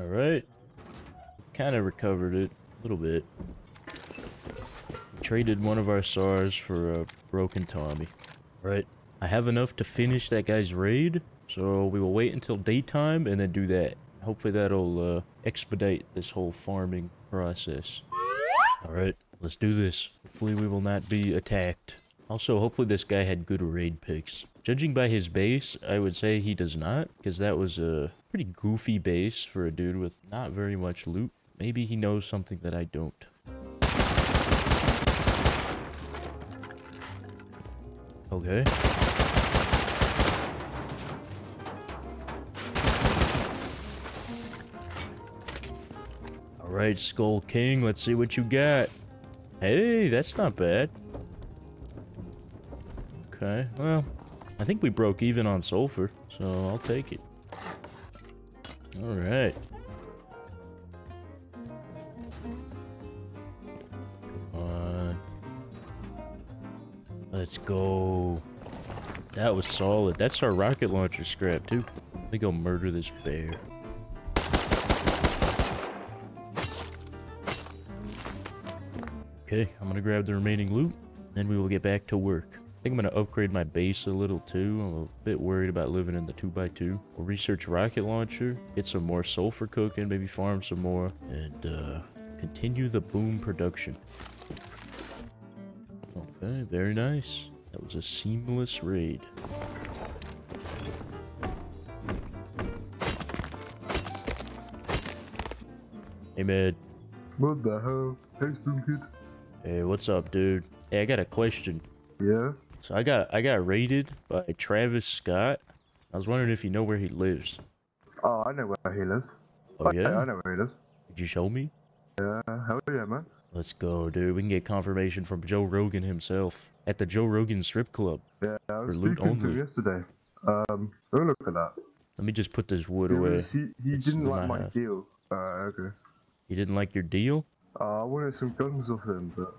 Alright. Kind of recovered it. A little bit. Traded one of our SARs for a broken Tommy. All right. I have enough to finish that guy's raid. So we will wait until daytime and then do that. Hopefully that'll uh, expedite this whole farming process. Alright, let's do this. Hopefully we will not be attacked. Also, hopefully this guy had good raid picks. Judging by his base, I would say he does not, because that was a pretty goofy base for a dude with not very much loot. Maybe he knows something that I don't. Okay. Alright, Skull King, let's see what you got. Hey, that's not bad. Okay, well, I think we broke even on sulfur, so I'll take it. Alright. Come on. Let's go. That was solid. That's our rocket launcher scrap, too. Let me go murder this bear. Okay, I'm gonna grab the remaining loot, then we will get back to work. I think I'm gonna upgrade my base a little too. I'm a bit worried about living in the 2x2. We'll research rocket launcher, get some more sulfur cooking, maybe farm some more, and uh, continue the boom production. Okay, very nice. That was a seamless raid. Hey, Med. What the hell? Hey, Spoon Kid. Hey, what's up, dude? Hey, I got a question. Yeah? So I got I got raided by Travis Scott. I was wondering if you know where he lives. Oh, I know where he lives. Oh yeah? I know where he lives. Could you show me? Yeah, hell yeah, man. Let's go, dude. We can get confirmation from Joe Rogan himself at the Joe Rogan Strip Club. Yeah, I was speaking to him yesterday. Um, go look at that. Let me just put this wood He, away. was, he, he It's didn't like my deal. Uh, okay. He didn't like your deal? Uh, I wanted some guns off him, but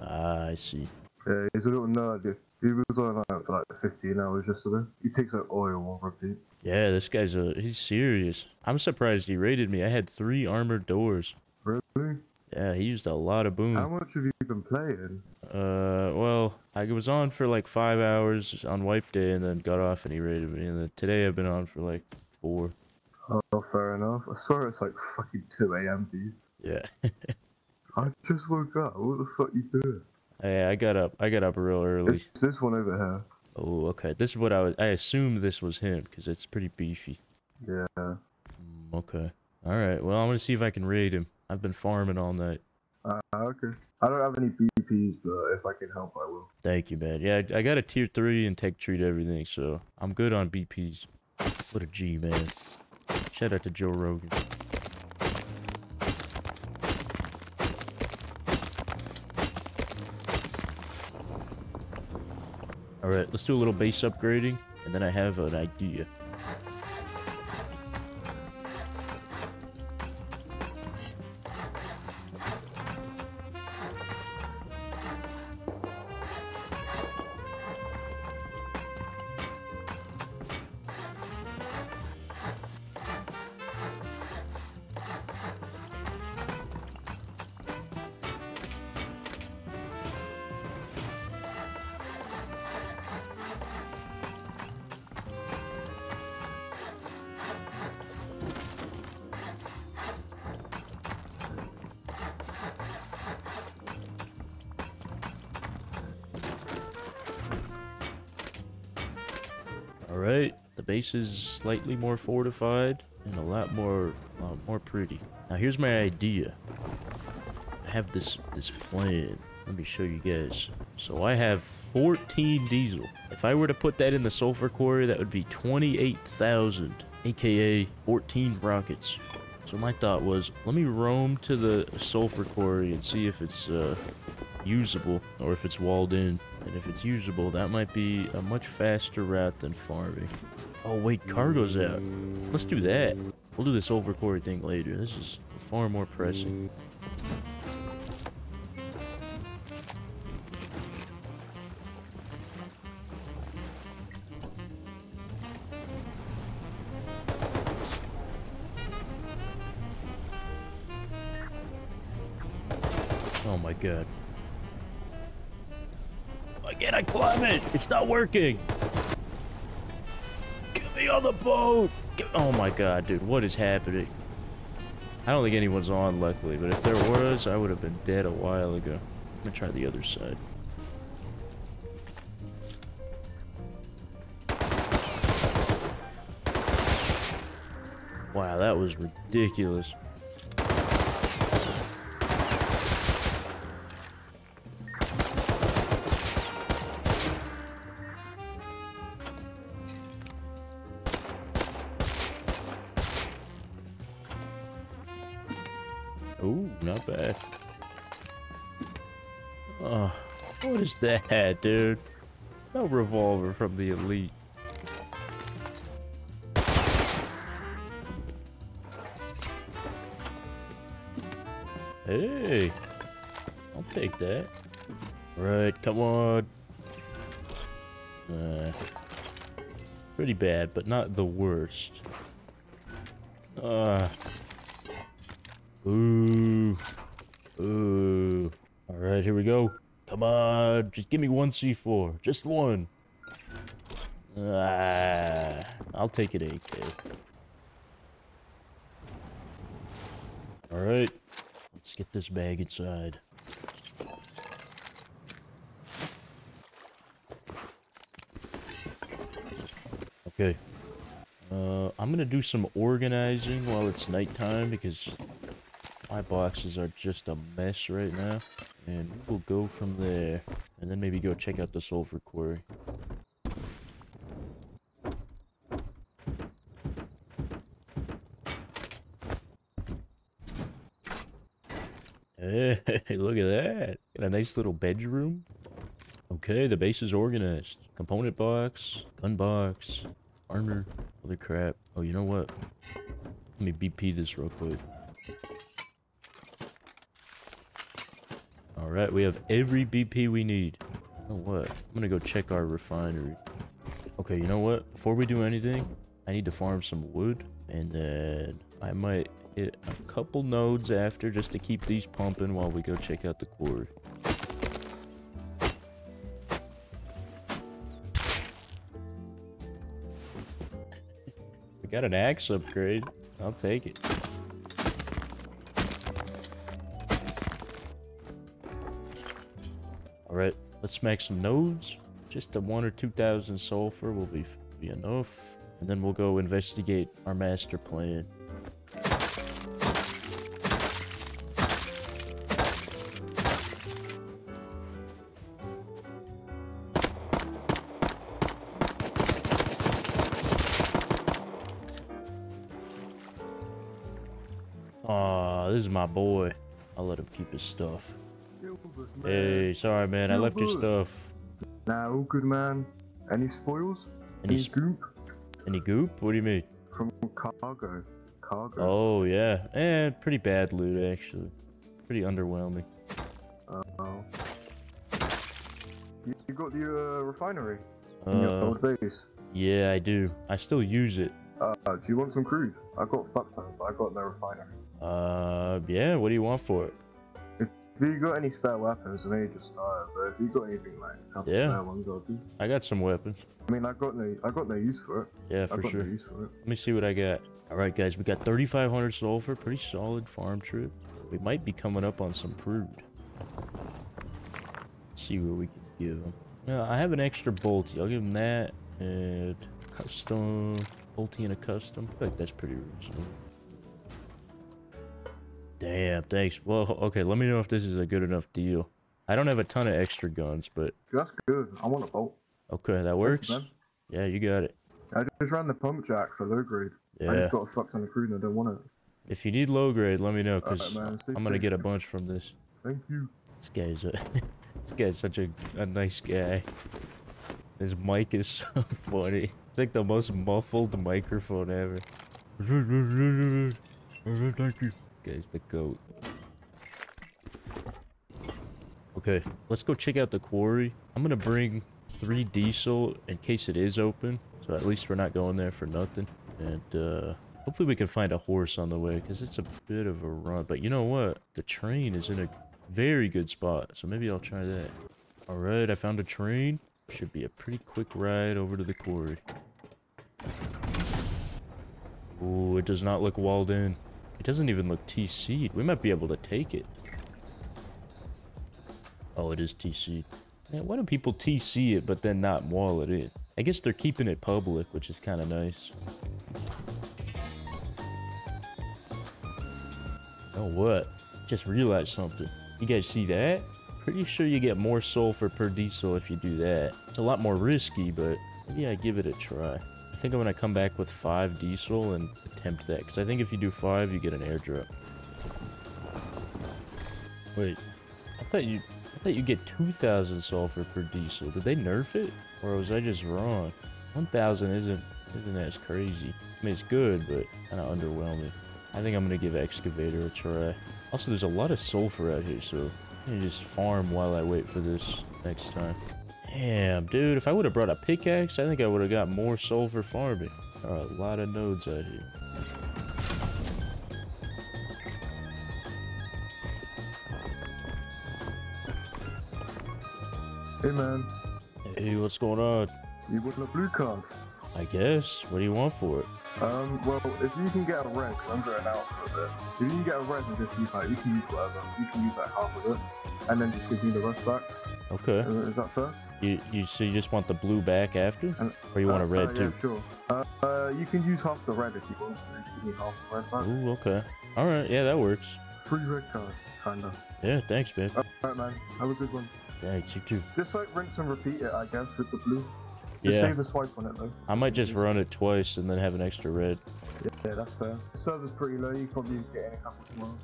Ah, I see. Yeah, he's a little nerd. He was online for like 15 hours yesterday. He takes like oil on repeat. Yeah, this guy's a he's serious. I'm surprised he raided me. I had three armored doors. Really? Yeah, he used a lot of boom. How much have you been playing? Uh, well, I was on for like five hours on wipe day and then got off and he raided me. And then today I've been on for like four. Oh, fair enough. I swear it's like fucking 2 a.m. dude. Yeah. I just woke up. What the fuck you doing? Hey, I got up. I got up real early. It's this one over here. Oh, okay. This is what I was. I assumed this was him because it's pretty beefy. Yeah. Mm, okay. All right. Well, I'm gonna see if I can raid him. I've been farming all night. Uh, okay. I don't have any BPs, but if I can help, I will. Thank you, man. Yeah, I I got a tier three and tech treat everything, so I'm good on BPs. What a G, man. Shout out to Joe Rogan. All right, let's do a little base upgrading, and then I have an idea. Is slightly more fortified and a lot more, uh, more pretty. Now here's my idea. I have this this plan. Let me show you guys. So I have 14 diesel. If I were to put that in the sulfur quarry, that would be 28,000, aka 14 rockets. So my thought was, let me roam to the sulfur quarry and see if it's uh, usable or if it's walled in. And if it's usable, that might be a much faster route than farming. Oh wait, cargo's out. Let's do that. We'll do this quarry thing later. This is far more pressing. Oh my god. Why can't I climb it? It's not working. Me the boat. Oh my god, dude. What is happening? I don't think anyone's on, luckily. But if there was, I would have been dead a while ago. I'm gonna try the other side. Wow, that was ridiculous. That, dude? No revolver from the elite. Hey, I'll take that. Right, come on. Uh, pretty bad, but not the worst. Uh, ooh, ooh. All right, here we go. Come on, just give me one C4, just one. Ah, I'll take it AK. All right, let's get this bag inside. Okay. Uh, I'm gonna do some organizing while it's nighttime because my boxes are just a mess right now. And we'll go from there. And then maybe go check out the sulfur quarry. Hey, look at that. Got a nice little bedroom. Okay, the base is organized. Component box, gun box, armor, other crap. Oh, you know what? Let me BP this real quick. Alright, we have every BP we need. You know what? I'm gonna go check our refinery. Okay, you know what? Before we do anything, I need to farm some wood. And then I might hit a couple nodes after just to keep these pumping while we go check out the quarry. We got an axe upgrade. I'll take it. Alright, let's make some nodes. just a one or two thousand sulfur will be be enough, and then we'll go investigate our master plan. Aw, this is my boy. I'll let him keep his stuff. Gilbert. Hey, sorry man, I left your stuff. Nah, all good, man. Any spoils? Any Any goop? Any goop? What do you mean? From cargo. Cargo. Oh yeah, eh, pretty bad loot actually. Pretty underwhelming. Oh. You, you got the uh, refinery in your Uh, old base. yeah, I do. I still use it. Uh, do you want some crude? I got fuck ton, but I got no refinery. Uh, yeah. What do you want for it? If you got any spare weapons, I you just started, but if you got anything like a couple Yeah. spare ones, I'll do. I got some weapons. I mean, I got no, I got no use for it. Yeah, for sure. no for. Let me see what I got. All right, guys, we got 3,500 sulfur. Pretty solid farm trip. We might be coming up on some crude. see what we can give him. Yeah, I have an extra bolty. I'll give him that. And custom bolty and a custom. I feel like that's pretty reasonable. Damn, thanks. Well, okay, let me know if this is a good enough deal. I don't have a ton of extra guns, but That's good. I want a bolt. okay, that works. Yeah, you got it. I just ran the pump jack for low grade. Yeah. I just got a fuck ton of crude and I don't want it. If you need low grade, let me know, cause man, stay I'm gonna get a bunch from this. Thank you. This guy's a, this guy's such a, a nice guy. His mic is so funny. It's like the most muffled microphone ever. Thank you. Guy's the goat. Okay, let's go check out the quarry. I'm gonna bring three diesel in case it is open, so at least we're not going there for nothing. And uh, hopefully we can find a horse on the way, because it's a bit of a run. But you know what? The train is in a very good spot, so maybe I'll try that. All right, I found a train. Should be a pretty quick ride over to the quarry. Ooh, it does not look walled in. It doesn't even look TC'd. We might be able to take it. Oh, it is TC'd. Man, why do people TC it but then not wall it in? I guess they're keeping it public, which is kind of nice. Oh, what? Just realized something. You guys see that? Pretty sure you get more sulfur per diesel if you do that. It's a lot more risky, but maybe I give it a try. I think I'm gonna come back with five diesel and attempt that, because I think if you do five, you get an airdrop. Wait, I thought you, I thought you get 2,000 sulfur per diesel. Did they nerf it, or was I just wrong? 1,000 isn't isn't as crazy. I mean, it's good, but kind of underwhelming. I think I'm gonna give excavator a try. Also, there's a lot of sulfur out here, so I can just farm while I wait for this next time. Damn, dude, if I would have brought a pickaxe, I think I would have got more sulfur farming. There are a lot of nodes out here. Hey man, Hey, what's going on? you want a blue card? I guess. What do you want for it? Um, well, if you can get a red, I'm going out for a bit. If you can get a red and just use like, you can use whatever. You can use like half of it, and then just give me the rest back. Okay. Uh, Is that fair? You you so you just want the blue back after, And- or you want a Uh, red uh, too? Yeah, sure. Uh, uh, you can use half the red if you want, just give me half the red back. Ooh, okay. All right, yeah, that works. Free red card, kinda. Yeah, thanks, man. Alright, man. Have a good one. Thanks, you too. Just like rinse and repeat it, I guess, with the blue. Just Yeah, save a swipe on it though. I might just run it twice and then have an extra red. Yeah, that's fair. The server's pretty low. You probably get in a couple tomorrow.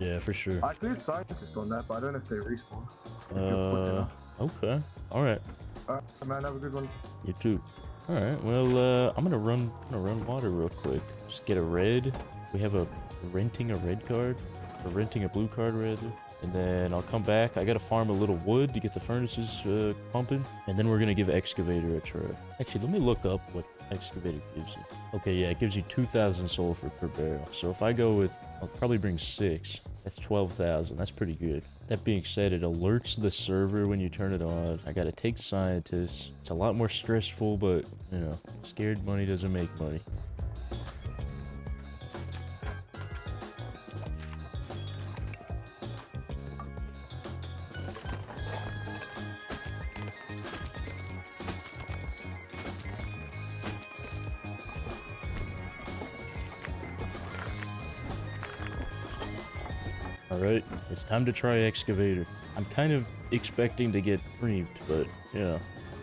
Yeah, for sure. I cleared scientists on that, but I don't know if they respawn. If you're quick Uh, okay. All right. Alright, man. Have a good one. You too. All right. Well, uh, I'm gonna run. I'm gonna run water real quick. Just get a red. We have a renting a red card, or renting a blue card rather. And then I'll come back. I gotta farm a little wood to get the furnaces uh, pumping, and then we're gonna give excavator a try. Actually, let me look up what excavator gives you. Okay, yeah, it gives you 2,000 sulfur per barrel. So if I go with, I'll probably bring six. That's 12,000. That's pretty good. That being said, it alerts the server when you turn it on. I gotta take scientists. It's a lot more stressful, but you know, scared money doesn't make money. It's time to try excavator. I'm kind of expecting to get creamed, but yeah,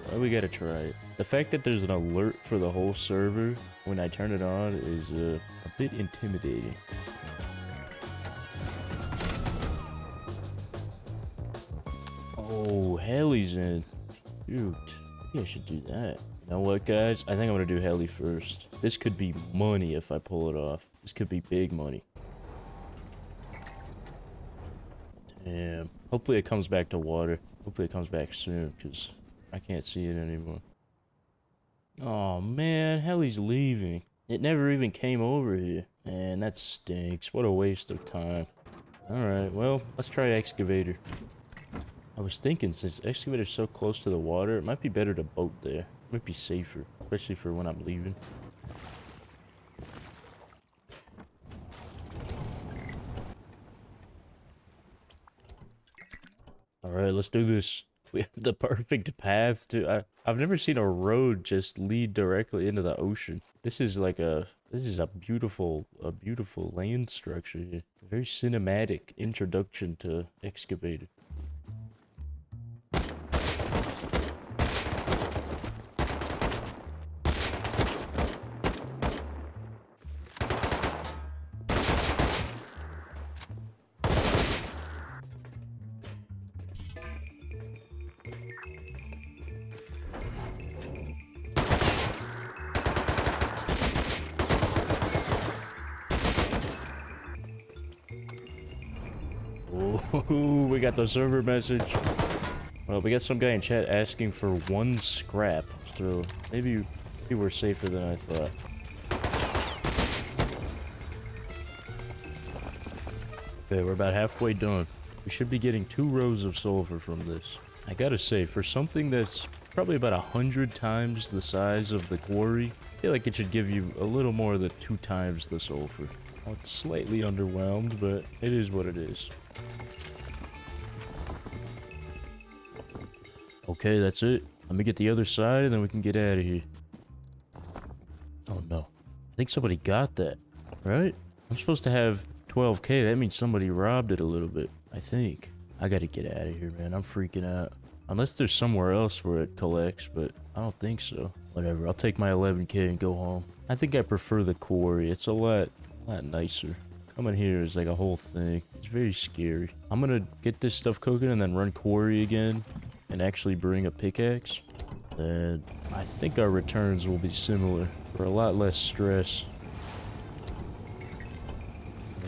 well, we gotta try it. The fact that there's an alert for the whole server when I turn it on is uh, a bit intimidating. Oh, heli's in. Shoot. Maybe I should do that. You know what, guys? I think I'm gonna do heli first. This could be money if I pull it off. This could be big money. Damn. Hopefully it comes back to water. Hopefully it comes back soon, because I can't see it anymore. Oh man, heli's leaving. It never even came over here. Man, that stinks. What a waste of time. Alright, well, let's try excavator. I was thinking, since excavator's so close to the water, it might be better to boat there. It might be safer, especially for when I'm leaving. Alright, let's do this. We have the perfect path to... I, I've never seen a road just lead directly into the ocean. This is like a... This is a beautiful, a beautiful land structure. Very cinematic introduction to excavator. Oh, we got the server message. Well, we got some guy in chat asking for one scrap. So maybe, maybe we're safer than I thought. Okay, we're about halfway done. We should be getting two rows of sulfur from this. I gotta say, for something that's probably about a hundred times the size of the quarry, I feel like it should give you a little more than two times the sulfur. Well, it's slightly underwhelmed, but it is what it is. Okay, that's it. Let me get the other side and then we can get out of here. Oh no. I think somebody got that, right? I'm supposed to have 12k. That means somebody robbed it a little bit, I think. I gotta get out of here, man. I'm freaking out. Unless there's somewhere else where it collects, but I don't think so. Whatever, I'll take my 11k and go home. I think I prefer the quarry. It's a lot, lot nicer. Coming here is like a whole thing. It's very scary. I'm gonna get this stuff cooking and then run quarry again and actually bring a pickaxe. Then I think our returns will be similar for a lot less stress.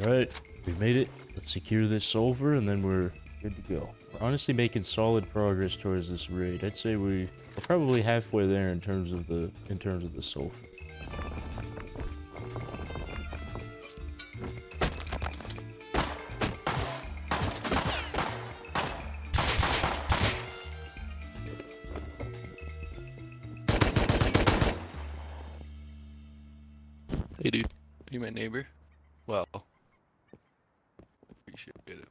Alright, we made it. Let's secure this sulfur and then we're good to go. We're honestly making solid progress towards this raid. I'd say we, we're probably halfway there in terms of the in terms of the sulfur. My neighbor? Well, appreciate it.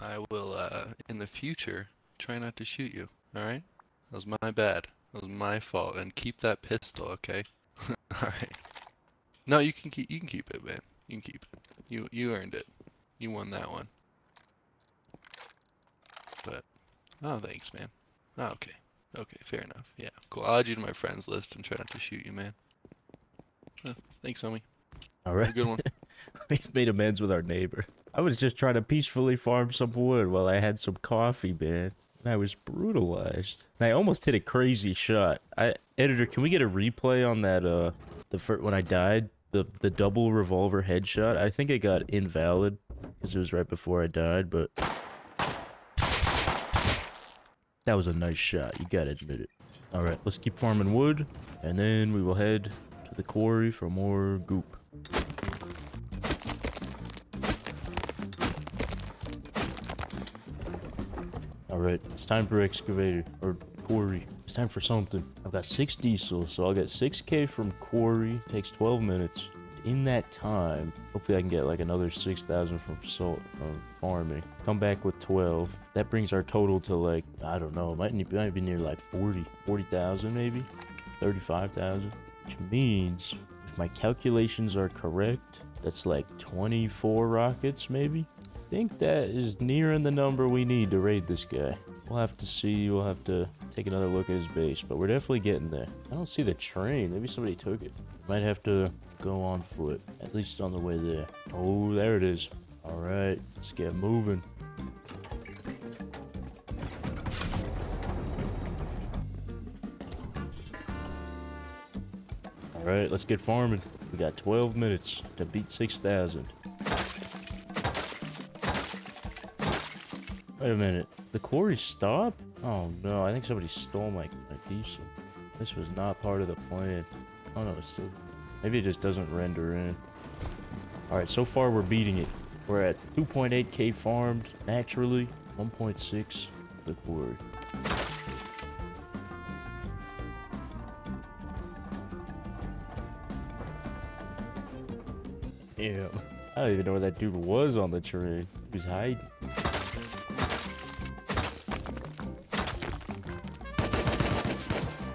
I will, uh, in the future, try not to shoot you. All right? That was my bad. That was my fault. And keep that pistol, okay? all right. No, you can keep. You can keep it, man. You can keep it. You you earned it. You won that one. But, oh, thanks, man. Oh, okay. Okay, fair enough. Yeah, cool. I'll add you to my friends list and try not to shoot you, man. Oh, thanks, homie. All right. Good one. we made amends with our neighbor. I was just trying to peacefully farm some wood while I had some coffee, man. And I was brutalized. And I almost hit a crazy shot. I editor, can we get a replay on that? Uh, the first when I died, the the double revolver headshot. I think it got invalid because it was right before I died, but that was a nice shot. You gotta admit it. All right, let's keep farming wood, and then we will head the quarry for more goop. Alright, it's time for excavator, or quarry. It's time for something. I've got 6 diesel, so I'll get 6k from quarry. Takes 12 minutes. In that time, hopefully I can get like another 6,000 from salt, from farming. Come back with 12. That brings our total to like, I don't know, might, might be near like 40, 40,000 maybe? 35,000? Which means, if my calculations are correct, That's like 24 rockets, maybe? I think that is nearing the number we need to raid this guy. We'll have to see. We'll have to take another look at his base, but we're definitely getting there. I don't see the train. Maybe somebody took it. Might have to go on foot, at least on the way there. Oh, there it is. All right, let's get moving. Right, let's get farming. We got 12 minutes to beat 6,000. Wait a minute. The quarry stopped? Oh no, I think somebody stole my, my diesel. This was not part of the plan. Oh no, it's still... Maybe it just doesn't render in. Alright, so far we're beating it. We're at 2.8k farmed naturally, 1.6 the quarry. I don't even know where that dude was on the train. He was hiding.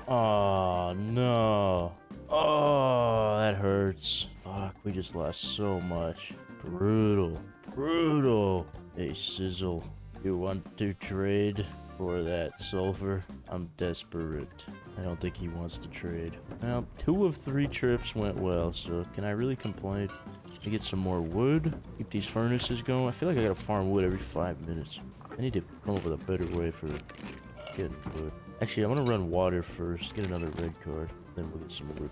Oh no. Oh, that hurts. Fuck, we just lost so much. Brutal. Brutal. Hey, Sizzle, you want to trade for that sulfur? I'm desperate. I don't think he wants to trade. Well, two of three trips went well, so can I really complain? Get some more wood, keep these furnaces going. I feel like I gotta farm wood every five minutes. I need to come up with a better way for getting wood. Actually, I'm gonna run water first, get another red card, then we'll get some wood.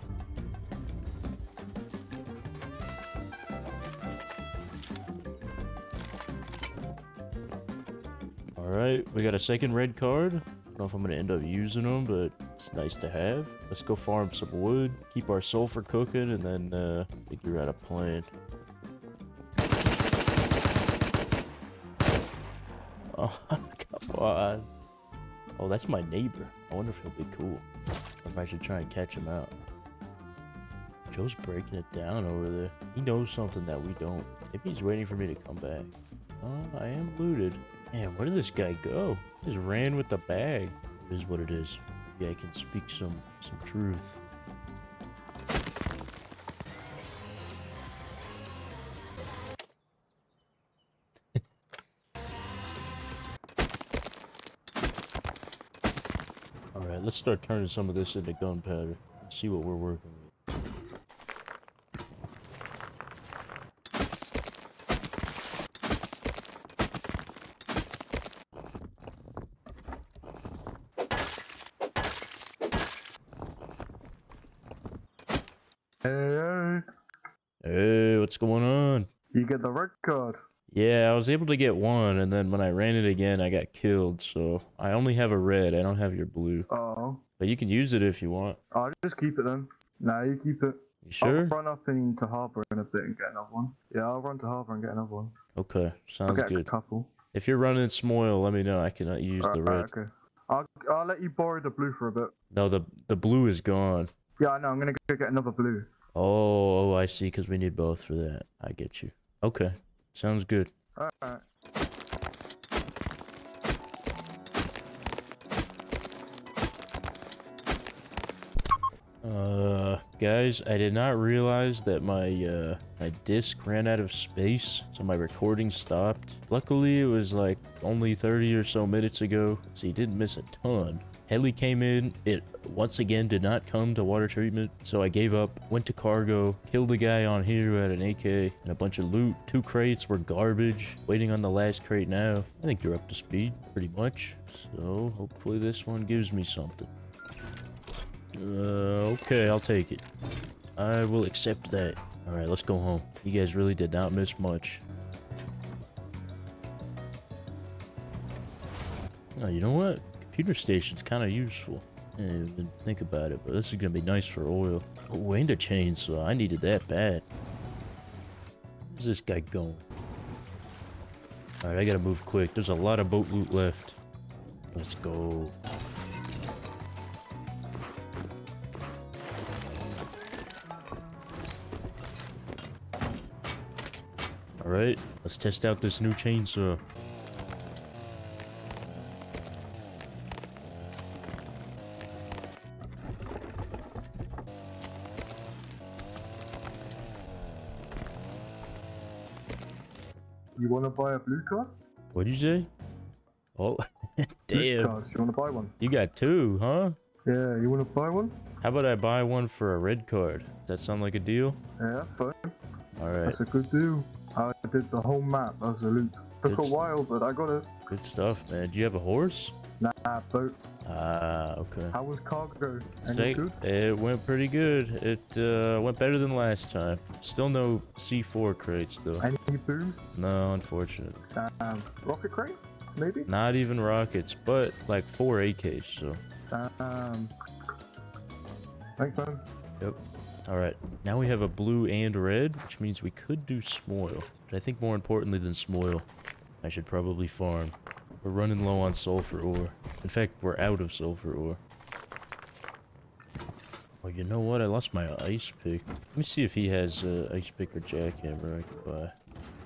Alright, we got a second red card. I don't know if I'm gonna end up using them, but it's nice to have. Let's go farm some wood, keep our sulfur cooking, and then uh, figure out a plan. Oh, come on. Oh, that's my neighbor. I wonder if he'll be cool. If I should try and catch him out. Joe's breaking it down over there. He knows something that we don't. Maybe he's waiting for me to come back. Oh, I am looted. Man, where did this guy go? Just ran with the bag. It is what it is. Yeah, I can speak some some truth. Alright, let's start turning some of this into gunpowder. See what we're working with. Hey, hey, what's going on? you get the red card. Yeah, I was able to get one, and then when I ran it again, I got killed. So I only have a red. I don't have your blue. Oh, But you can use it if you want. I'll just keep it then. Nah, you keep it. You sure? I'll run up into harbour in a bit and get another one. Yeah, I'll run to harbour and get another one. Okay, sounds I'll get a good. couple. If you're running Smoil, let me know. I cannot uh, use the Alright, red. okay. I'll I'll let you borrow the blue for a bit. No, the the blue is gone. Yeah, I know. I'm gonna go get another blue. Oh, oh, I see. Because we need both for that. I get you. Okay, sounds good. Alright. Uh, guys, I did not realize that my uh my disc ran out of space, so my recording stopped. Luckily, it was like only 30 or so minutes ago, so you didn't miss a ton. Heli came in. It once again did not come to water treatment, so I gave up. Went to cargo, killed a guy on here who had an AK and a bunch of loot. Two crates were garbage. Waiting on the last crate now. I think you're up to speed, pretty much. So hopefully this one gives me something. Uh, okay, I'll take it. I will accept that. Alright, let's go home. You guys really did not miss much. Oh, you know what? Computer station's kind of useful. I didn't think about it, but this is gonna be nice for oil. Oh, and a chainsaw. I needed that bad. Where's this guy going? Alright, I gotta move quick. There's a lot of boat loot left. Let's go. Alright, let's test out this new chainsaw. You wanna buy a blue car? What'd you say? Oh, damn. You wanna buy one? You got two, huh? Yeah, you wanna buy one? How about I buy one for a red card? Does that sound like a deal? Yeah, that's fine. All right, That's a good deal. I did the whole map as a loop. Took Good a while, but I got it. good stuff, man. Do you have a horse? Nah, boat. Ah, okay. How was cargo? Any Sick. good? It went pretty good. It uh, went better than last time. Still no C4 crates though. Any boom? No, unfortunate. Damn. Rocket crate? Maybe? Not even rockets, but like four AKs. So, Damn. Thanks, man. Yep. All right. Now we have a blue and red, which means we could do Smoil. But I think more importantly than Smoil, I should probably farm. We're running low on sulfur ore. In fact, we're out of sulfur ore. Oh, you know what? I lost my ice pick. Let me see if he has uh, ice pick or jackhammer I could buy.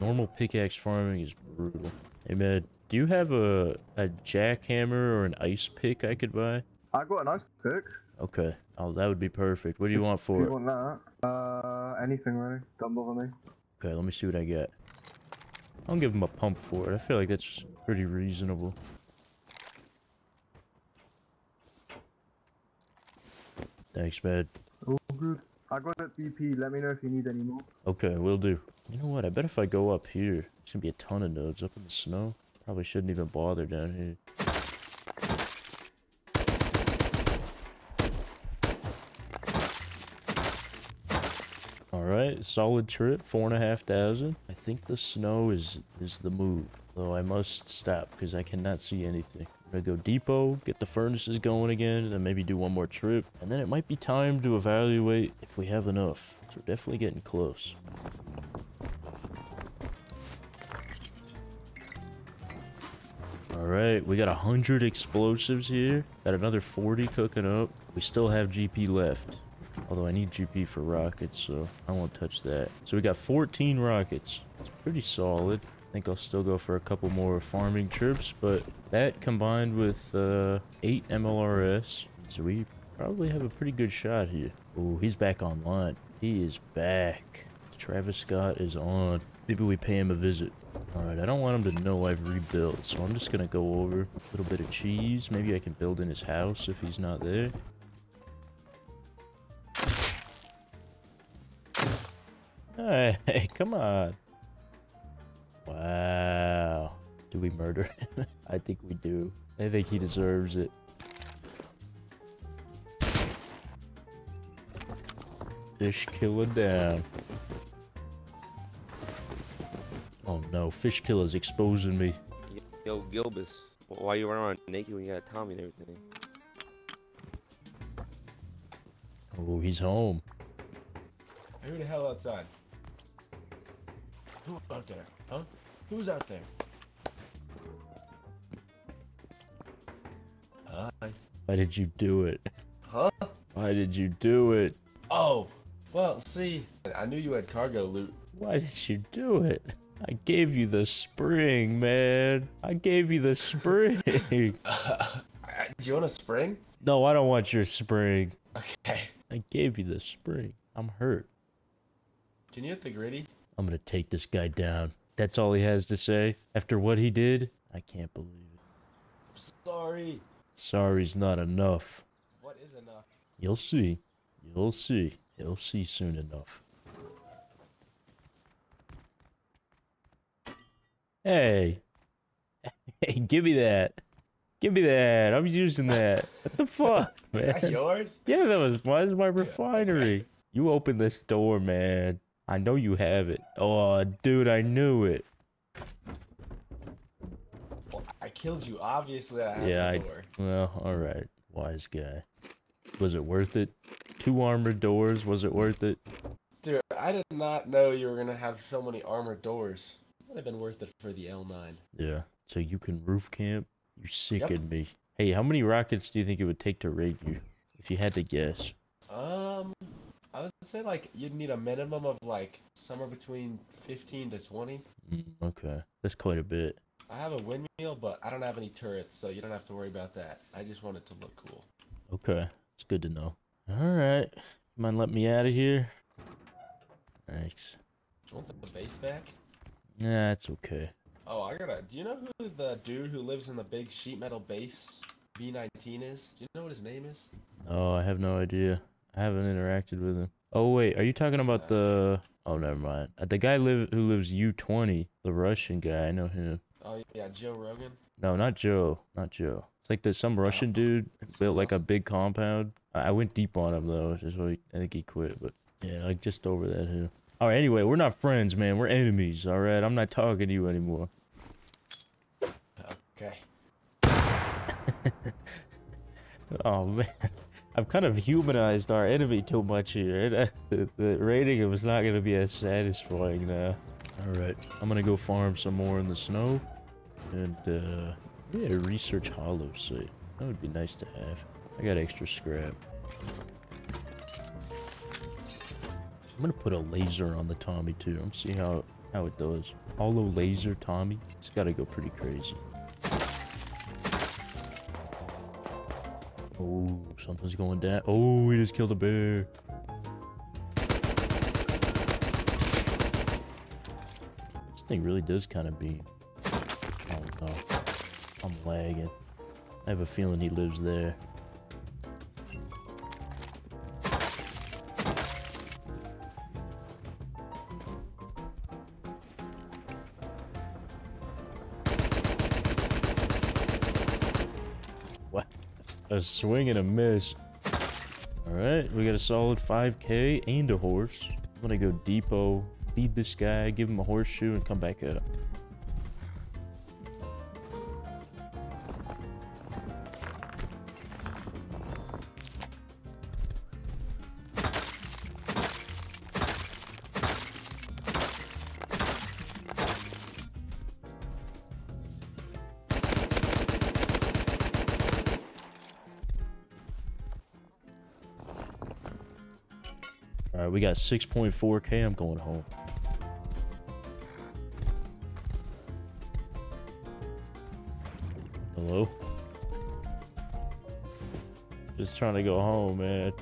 Normal pickaxe farming is brutal. Hey, man, do you have a, a jackhammer or an ice pick I could buy? I got a ice pick. Okay. Oh, that would be perfect. What do you want for you it? want that. Uh, anything really. Don't bother me. Okay, let me see what I get. I'll give him a pump for it. I feel like that's pretty reasonable. Thanks, man. Oh, good. I got it BP. Let me know if you need any more. Okay, will do. You know what? I bet if I go up here, it's gonna be a ton of nodes up in the snow. Probably shouldn't even bother down here. Alright, solid trip, four and a half thousand. I think the snow is is the move. Though I must stop because I cannot see anything. I'm gonna go depot, get the furnaces going again, and then maybe do one more trip. And then it might be time to evaluate if we have enough. So we're definitely getting close. Alright, we got a hundred explosives here. Got another 40 cooking up. We still have GP left. Although I need GP for rockets, so I won't touch that. So we got 14 rockets. It's pretty solid. I think I'll still go for a couple more farming trips, but that combined with uh, 8 MLRS, so we probably have a pretty good shot here. Oh, he's back online. He is back. Travis Scott is on. Maybe we pay him a visit. Alright, I don't want him to know I've rebuilt, so I'm just gonna go over a little bit of cheese. Maybe I can build in his house if he's not there. Hey, come on. Wow. Do we murder him? I think we do. I think he deserves it. Fish killer down. Oh no, fish killer's exposing me. Yo, Gilbus, why you run around naked when you got Tommy and everything? Oh, he's home. Who the hell outside? Who out there? Huh? Who's out there? Hi. Why did you do it? Huh? Why did you do it? Oh, well, see, I knew you had cargo loot. Why did you do it? I gave you the spring, man. I gave you the spring. Uh, do you want a spring? no, I don't want your spring. Okay. I gave you the spring. I'm hurt. Can you hit the gritty? I'm gonna take this guy down. That's all he has to say. After what he did, I can't believe it. I'm Sorry. Sorry's not enough. What is enough? You'll see. You'll see. You'll see soon enough. Hey. Hey, give me that. Give me that. I'm using that. What the fuck, Is that man? yours? Yeah, that was why is my refinery? You open this door, man. I know you have it. Oh, dude, I knew it. Well, I killed you. Obviously, I have Yeah, the I- Well, all right, wise guy. Was it worth it? Two armored doors. Was it worth it? Dude, I did not know you were gonna have so many armored doors. It Would have been worth it for the L9. Yeah. So you can roof camp. You sickened me. Hey, how many rockets do you think it would take to raid you? If you had to guess. Um, I would say like you'd need a minimum of like somewhere between 15 to 20. Mm, okay, that's quite a bit. I have a windmill, but I don't have any turrets, so you don't have to worry about that. I just want it to look cool. Okay, it's good to know. All right, mind let me out of here? Thanks. Do you want the base back? Nah, it's okay. Oh, I gotta. Do you know who the dude who lives in the big sheet metal base B19 is? Do you know what his name is? Oh, I have no idea. I haven't interacted with him. Oh wait, are you talking about the? Oh, never mind. Uh, The guy live who lives U20, the Russian guy. I know him. Oh yeah, Joe Rogan. No, not Joe. Not Joe. It's like there's some Russian dude built like a big compound. I I went deep on him though. Just why I think he quit. But yeah, like just over that hill. All right. Anyway, we're not friends, man. We're enemies. All right. I'm not talking to you anymore. Okay. Oh man, I've kind of humanized our enemy too much here. The, the rating was not gonna be as satisfying now. All right, I'm gonna go farm some more in the snow, and uh, yeah, research holo sight. That would be nice to have. I got extra scrap. I'm gonna put a laser on the Tommy too. I'm see how how it does. Holo laser Tommy. It's gotta go pretty crazy. Oh, something's going down. Oh, we just killed a bear. This thing really does kind of be. Oh no, I'm lagging. I have a feeling he lives there. A swing and a miss. Alright, we got a solid 5k and a horse. I'm gonna go depot, feed this guy, give him a horseshoe, and come back up. Got 6.4k. I'm going home. Hello? Just trying to go home, man.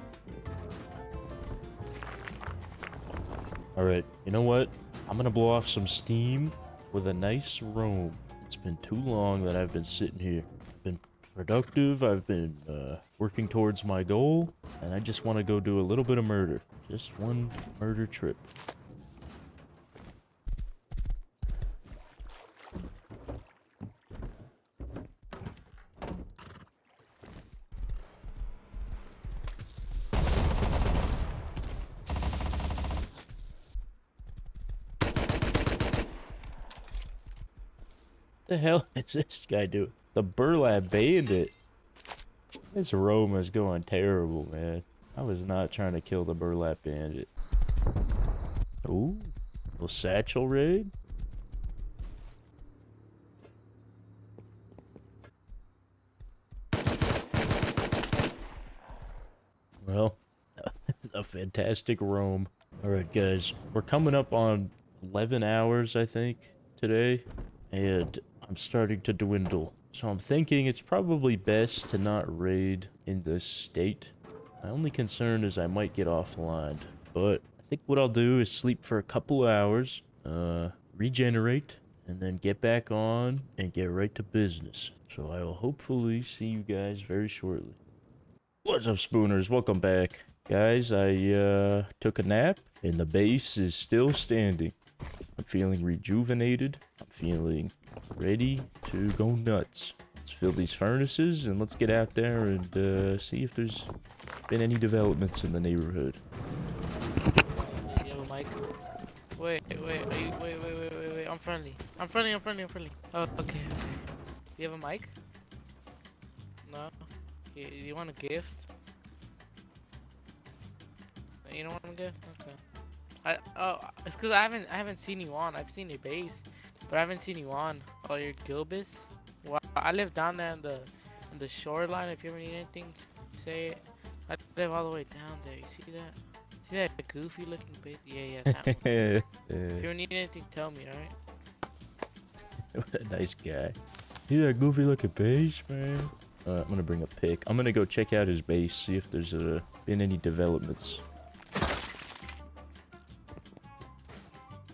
Alright, you know what? I'm gonna blow off some steam with a nice roam. It's been too long that I've been sitting here. I've Been productive, I've been uh, working towards my goal, and I just want to go do a little bit of murder. Just one murder trip. the hell is this guy doing? The burlap bandit. This roam is going terrible, man. I was not trying to kill the burlap bandit. Ooh, little satchel raid. Well, a fantastic roam. All right, guys, we're coming up on 11 hours, I think, today, and I'm starting to dwindle. So I'm thinking it's probably best to not raid in this state. My only concern is I might get offline, but I think what I'll do is sleep for a couple hours, uh, regenerate, and then get back on and get right to business. So I will hopefully see you guys very shortly. What's up, Spooners? Welcome back. Guys, I uh, took a nap, and the base is still standing. I'm feeling rejuvenated. I'm feeling ready to go nuts. Let's fill these furnaces, and let's get out there and uh, see if there's been any developments in the neighborhood. You have a mic? Wait, wait, you, wait, wait, wait, wait, wait. I'm friendly. I'm friendly. I'm friendly. I'm friendly. Oh, okay, okay. You have a mic? No. You, you want a gift? You don't want a gift? Okay. I oh, it's cause I haven't I haven't seen you on. I've seen your base, but I haven't seen you on. Oh, you're Gilbis. Wow, I live down there in the in the shoreline. If you ever need anything, say it. I live all the way down there. You see that? See that goofy looking bit? Yeah, yeah. That one. If you ever need anything, tell me, alright? what a nice guy. See that goofy looking base, man? Uh, I'm gonna bring a pick. I'm gonna go check out his base, see if there's uh, been any developments.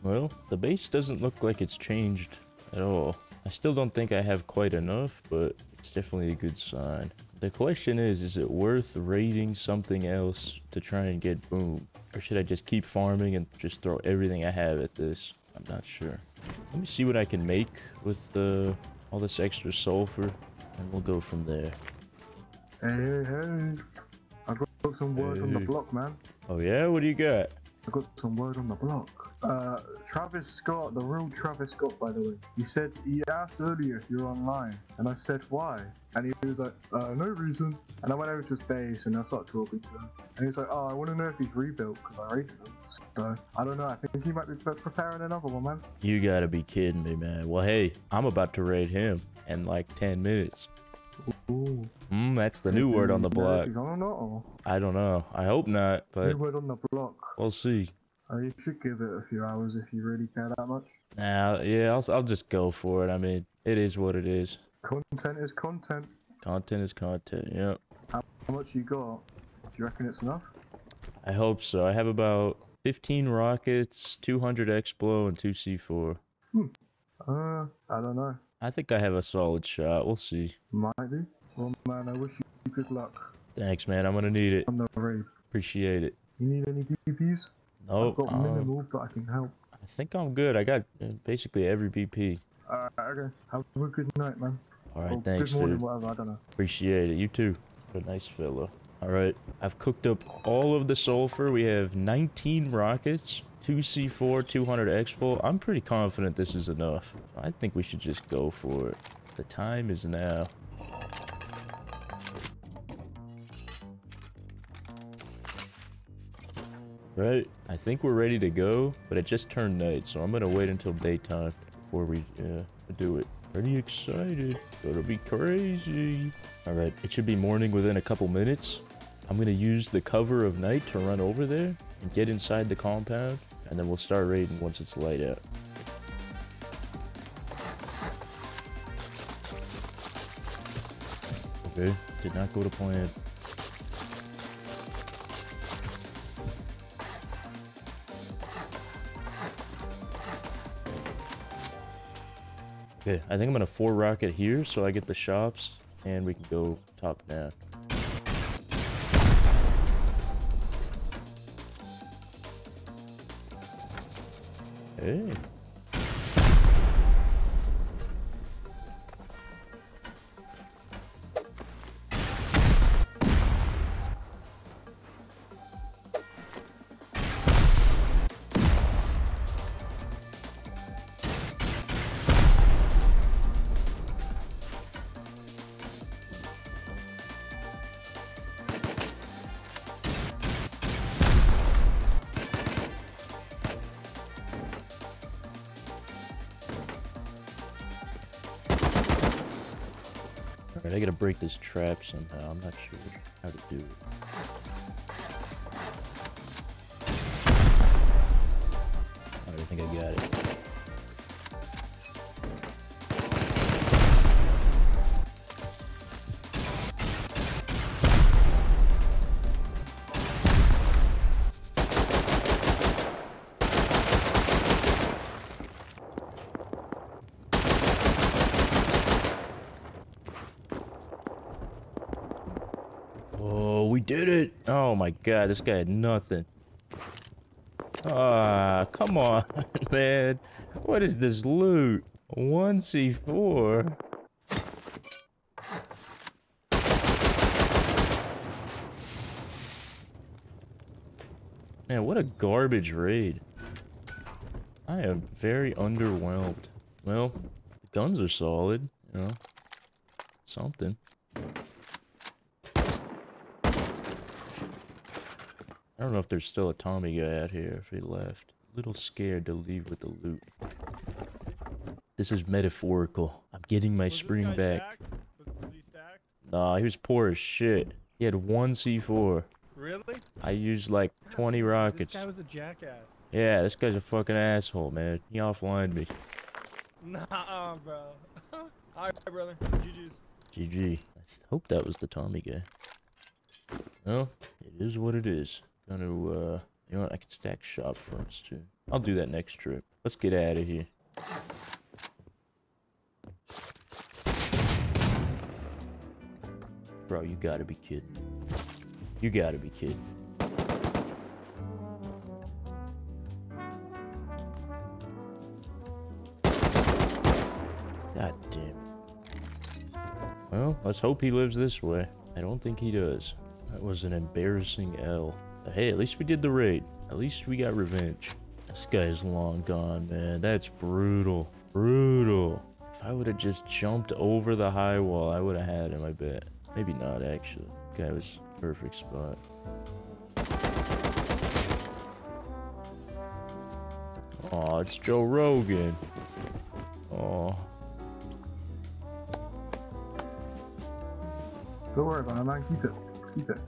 Well, the base doesn't look like it's changed at all. I still don't think I have quite enough, but it's definitely a good sign. The question is, is it worth raiding something else to try and get boom? Or should I just keep farming and just throw everything I have at this? I'm not sure. Let me see what I can make with uh, all this extra sulfur, and we'll go from there. Hey, hey, hey. I got some word on the block, man. Oh yeah? What do you got? I got some word on the block. Uh, Travis Scott, the real Travis Scott, by the way. He said he asked earlier if you're online, and I said why, and he was like, uh, no reason. And I went over to his base and I started talking to him, and he's like, oh, I want to know if he's rebuilt because I raided him. So I don't know. I think he might be preparing another one, man. You gotta be kidding me, man. Well, hey, I'm about to raid him in like 10 minutes. Ooh. Hmm, that's the new word on the Do you know if block. Or not? Or? I don't know. I hope not, but New word on the block. we'll see. Uh, you should give it a few hours if you really care that much. Nah, yeah, I'll, I'll just go for it. I mean, it is what it is. Content is content. Content is content, yep. How much you got? Do you reckon it's enough? I hope so. I have about 15 rockets, 200 Explo, and 2 C4. Hmm. Uh, I don't know. I think I have a solid shot. We'll see. Might be. Well, man, I wish you good luck Thanks, man. I'm gonna need it. on the raid. Appreciate it. You need any BPs? Nope. I've got um, minimal, but I can help. I think I'm good. I got uh, basically every BP. Alright, okay. Have a good night, man. All right, Or thanks, Good morning, dude. whatever, I don't know. Appreciate it. You too. What a nice fellow. All right. I've cooked up all of the sulfur. We have 19 rockets, 2 C4, 200 Expo. I'm pretty confident this is enough. I think we should just go for it. The time is now. Right. I think we're ready to go, but it just turned night, so I'm gonna wait until daytime before we uh, do it. Pretty excited. Gonna be crazy. All right, it should be morning within a couple minutes. I'm gonna use the cover of night to run over there and get inside the compound, and then we'll start raiding once it's light out. Okay, did not go to plan. Okay, I think I'm gonna four rocket here so I get the shops and we can go top down. Hey. This trap somehow. I'm not sure how to do it. I think I got it. Oh my god, this guy had nothing. Ah, come on, man. What is this loot? 1C4? Man, what a garbage raid. I am very underwhelmed. Well, the guns are solid, you know. Something. I don't know if there's still a Tommy guy out here if he left. A little scared to leave with the loot. This is metaphorical. I'm getting my spring back. Nah, he was poor as shit. He had one C4. Really? I used like 20 rockets. This guy was a jackass. Yeah, this guy's a fucking asshole, man. He offlined me. Nah, bro. Alright, brother. GG's. GG. I hope that was the Tommy guy. Well, it is what it is. Gonna, uh, you know what? I can stack shop fronts too. I'll do that next trip. Let's get out of here. Bro, you gotta be kidding. You gotta be kidding. God damn. Well, let's hope he lives this way. I don't think he does. That was an embarrassing L. But hey, at least we did the raid. At least we got revenge. This guy's long gone, man. That's brutal. Brutal. If I would have just jumped over the high wall, I would have had him, I bet. Maybe not, actually. Guy was perfect spot. Oh, it's Joe Rogan. Oh. Don't worry about it. Keep it. Keep it.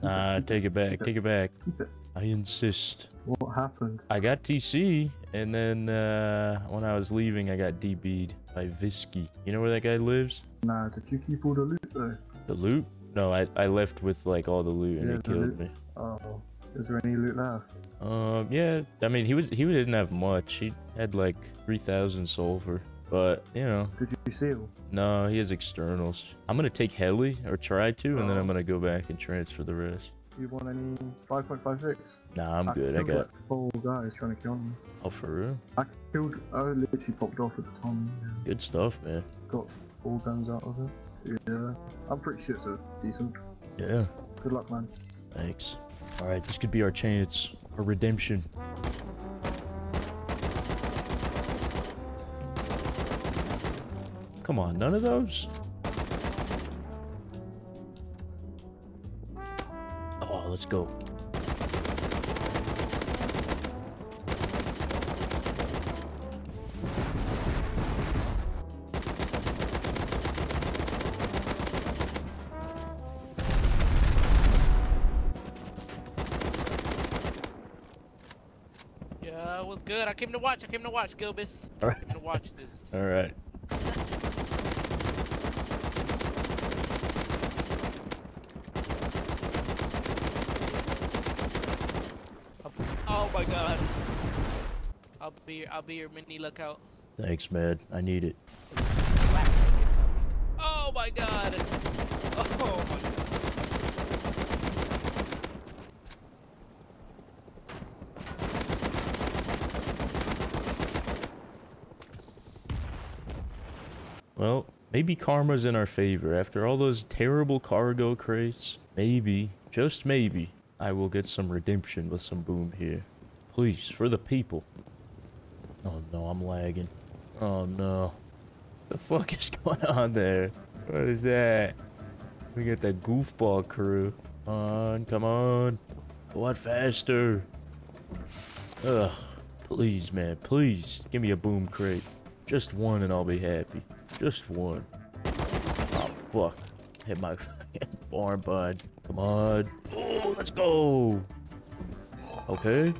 Nah, take it back. Take it back. Keep it. I insist. What happened? I got TC, and then uh, when I was leaving, I got DB'd by Visky. You know where that guy lives? Nah, did you keep all the loot though? The loot? No, I, I left with like all the loot, and Yeah, it killed loot. me. Oh, is there any loot left? Um, yeah. I mean, he was he didn't have much. He had like three thousand sulfur, but you know. Did you seal? No, he has externals. I'm gonna take heli or try to, and then oh. I'm Oh. gonna go back and transfer the rest. You want any 5.56? Nah, I'm good. I got. Like, four guys trying to kill me. Oh, for real? I killed. I literally popped off at the time. Yeah. Good stuff, man. Got four guns out of it. Yeah, I'm pretty sure it's a decent. Yeah. Good luck, man. Thanks. All right, this could be our chance, our redemption. Come on, none of those? Oh, let's go. Yeah, it was good. I came to watch. I came to watch, Gilbis. I Alright. came to watch this. All right. Oh my god. I'll be your, I'll be your mini lookout. Thanks, man. I need it. Oh my god. Oh my god. Well, maybe karma's in our favor. After all those terrible cargo crates, maybe, just maybe, I will get some redemption with some boom here. Please, for the people. Oh no, I'm lagging. Oh no. What The fuck is going on there? What is that? We got that goofball crew. Come on, come on. What faster? Ugh. Please, man, please. Give me a boom crate. Just one and I'll be happy. Just one. Oh, fuck. Hit my farm bud. Come on. Oh, let's go. Okay.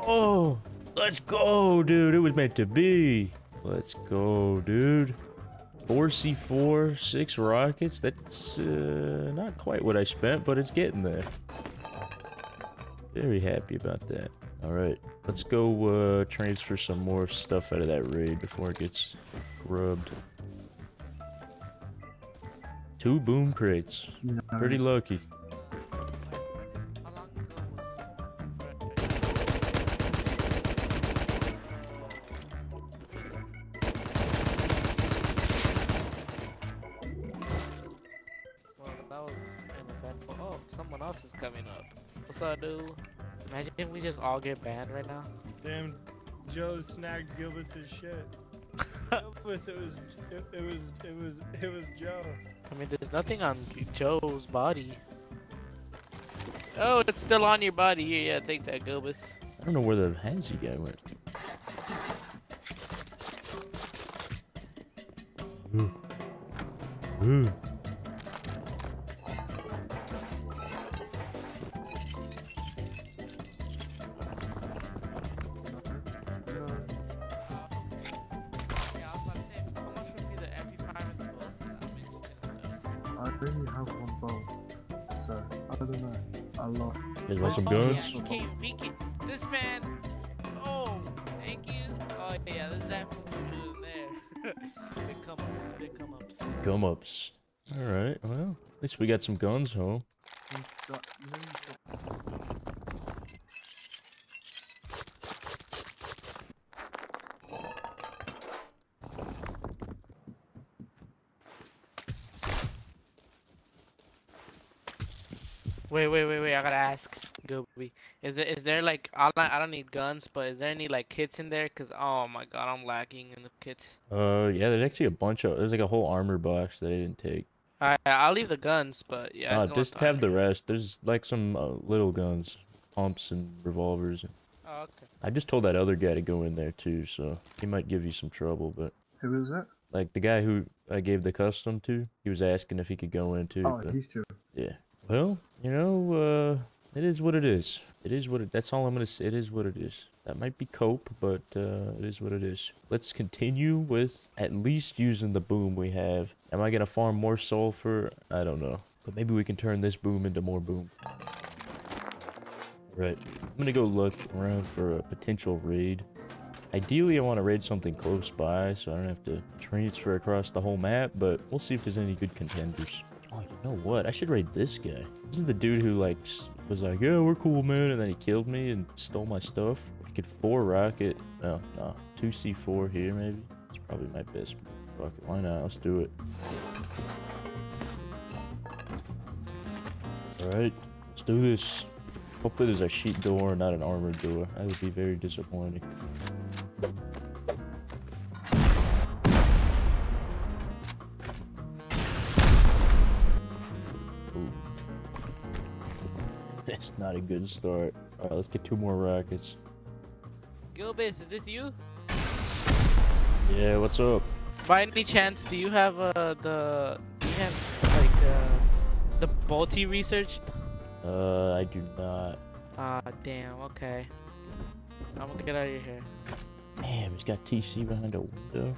Oh, let's go, dude. It was meant to be. Let's go, dude. 4C4, 6 rockets. That's uh, not quite what I spent, but it's getting there. Very happy about that. All right, let's go uh, transfer some more stuff out of that raid before it gets grubbed. Two boom crates. Pretty lucky. All get banned right now. Damn, Joe snagged Gilbis's shit. Gilbis, it was, it, it was, it was, it was Joe. I mean, there's nothing on Joe's body. Oh, it's still on your body. Here, yeah, take that, Gilbis. I don't know where the Hansi guy went. Ooh. Ooh. He came. This man. Oh, thank you. Oh yeah, this that there. big come ups. Big come ups. Ups. All right. Well, at least we got some guns, huh? Wait, wait, wait, wait, I gotta ask. Gobi, is there is there like I don't, I don't need guns, but is there any like kits in there? Cause oh my god, I'm lacking in the kits. Uh, yeah. There's actually a bunch of. There's like a whole armor box that I didn't take. I I'll leave the guns, but yeah. Uh, just want the have the rest. There's like some uh, little guns, pumps and revolvers. Oh, okay. I just told that other guy to go in there too, so he might give you some trouble. But Who is it? like the guy who I gave the custom to, he was asking if he could go in too. Oh, but he's true. yeah. Well, you know, uh, it is what it is. It is what it. That's all I'm gonna say. It is what it is. That might be cope, but uh, it is what it is. Let's continue with at least using the boom we have. Am I gonna farm more sulfur? I don't know. But maybe we can turn this boom into more boom. Right. I'm gonna go look around for a potential raid. Ideally, I want to raid something close by so I don't have to transfer across the whole map, but we'll see if there's any good contenders. Oh, you know what? I should raid this guy. This is the dude who, like, was like, yeah, we're cool, man, and then he killed me and stole my stuff. I could 4 rocket. Oh, no. 2C4 here, maybe. It's probably my best. Fuck it. Why not? Let's do it. Alright. Let's do this. Hopefully there's a sheet door, not an armored door. That would be very disappointing. It's not a good start. Alright, let's get two more rockets. Gilbis, is this you? Yeah, what's up? By any chance, do you have uh the do you have like uh the Bolty researched? Uh, I do not. Ah, damn. Okay. I'm gonna get out of hair. Damn, he's got TC behind a window.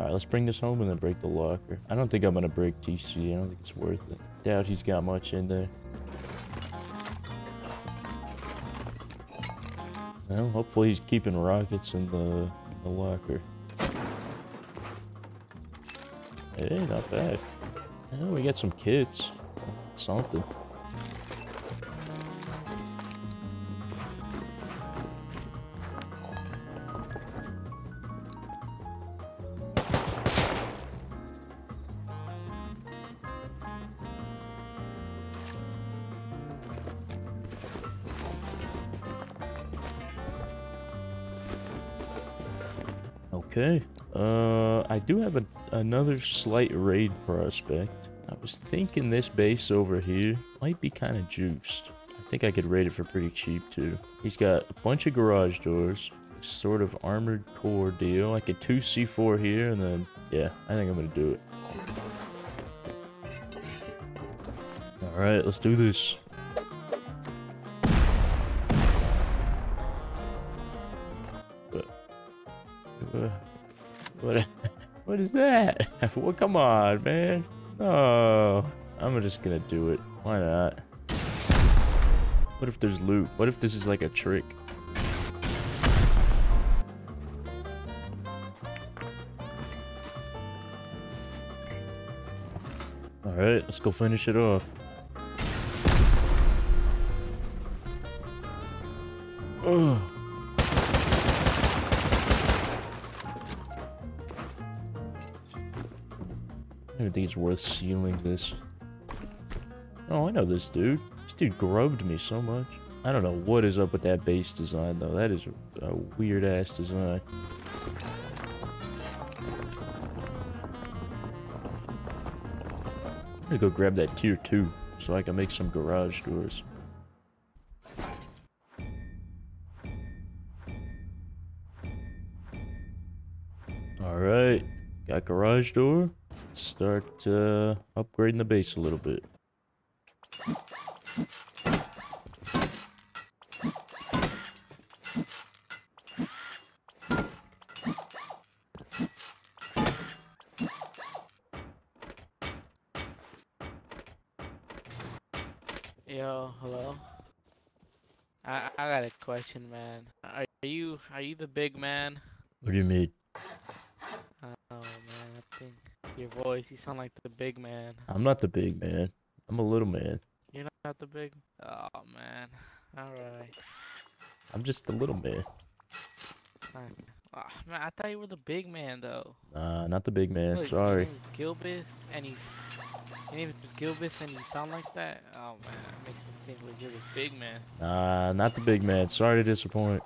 Alright, let's bring this home and then break the locker. I don't think I'm gonna break TC. I don't think it's worth it. Doubt he's got much in there. Well, hopefully he's keeping rockets in the, the locker. Hey, not bad. Yeah, we got some kits. Something. Another slight raid prospect. I was thinking this base over here might be kind of juiced. I think I could raid it for pretty cheap too. He's got a bunch of garage doors, sort of armored core deal, like a 2C4 here, and then, yeah, I think I'm gonna do it. Alright, let's do this. What is that? well, come on, man. Oh, I'm just gonna do it. Why not? What if there's loot? What if this is like a trick? All right, let's go finish it off. Ugh. I don't think it's worth sealing this. Oh, I know this dude. This dude grubbed me so much. I don't know what is up with that base design, though. That is a, a weird-ass design. I'm gonna go grab that tier 2 so I can make some garage doors. Alright, got garage door. Let's start uh, upgrading the base a little bit. Yo, hello. I, I got a question, man. Are you are you the big man? What do you mean? Oh man, I think your voice. You sound like the big man. I'm not the big man. I'm a little man. You're not the big. Oh man. All right. I'm just a little man. Ah, man, I thought you were the big man though. Nah, not the big man. Look, Sorry. Your name is Gilbis, and he's your name is Gilbis, and you sound like that. Oh man, that makes me think like you're the big man. Nah, not the big man. Sorry to disappoint.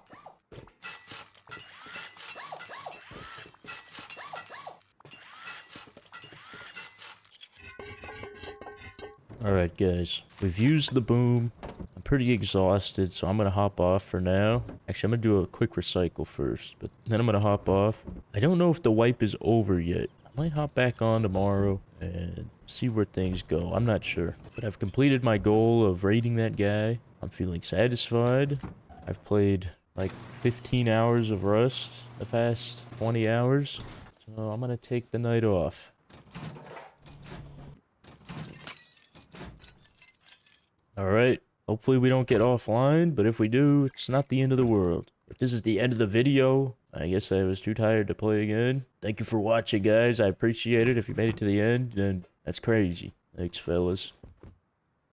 Alright guys, we've used the boom. I'm pretty exhausted, so I'm gonna hop off for now. Actually, I'm gonna do a quick recycle first, but then I'm gonna hop off. I don't know if the wipe is over yet. I might hop back on tomorrow and see where things go. I'm not sure. But I've completed my goal of raiding that guy. I'm feeling satisfied. I've played like 15 hours of Rust the past 20 hours. So I'm gonna take the night off. Alright, hopefully we don't get offline, but if we do, it's not the end of the world. If this is the end of the video, I guess I was too tired to play again. Thank you for watching, guys. I appreciate it. If you made it to the end, then that's crazy. Thanks, fellas.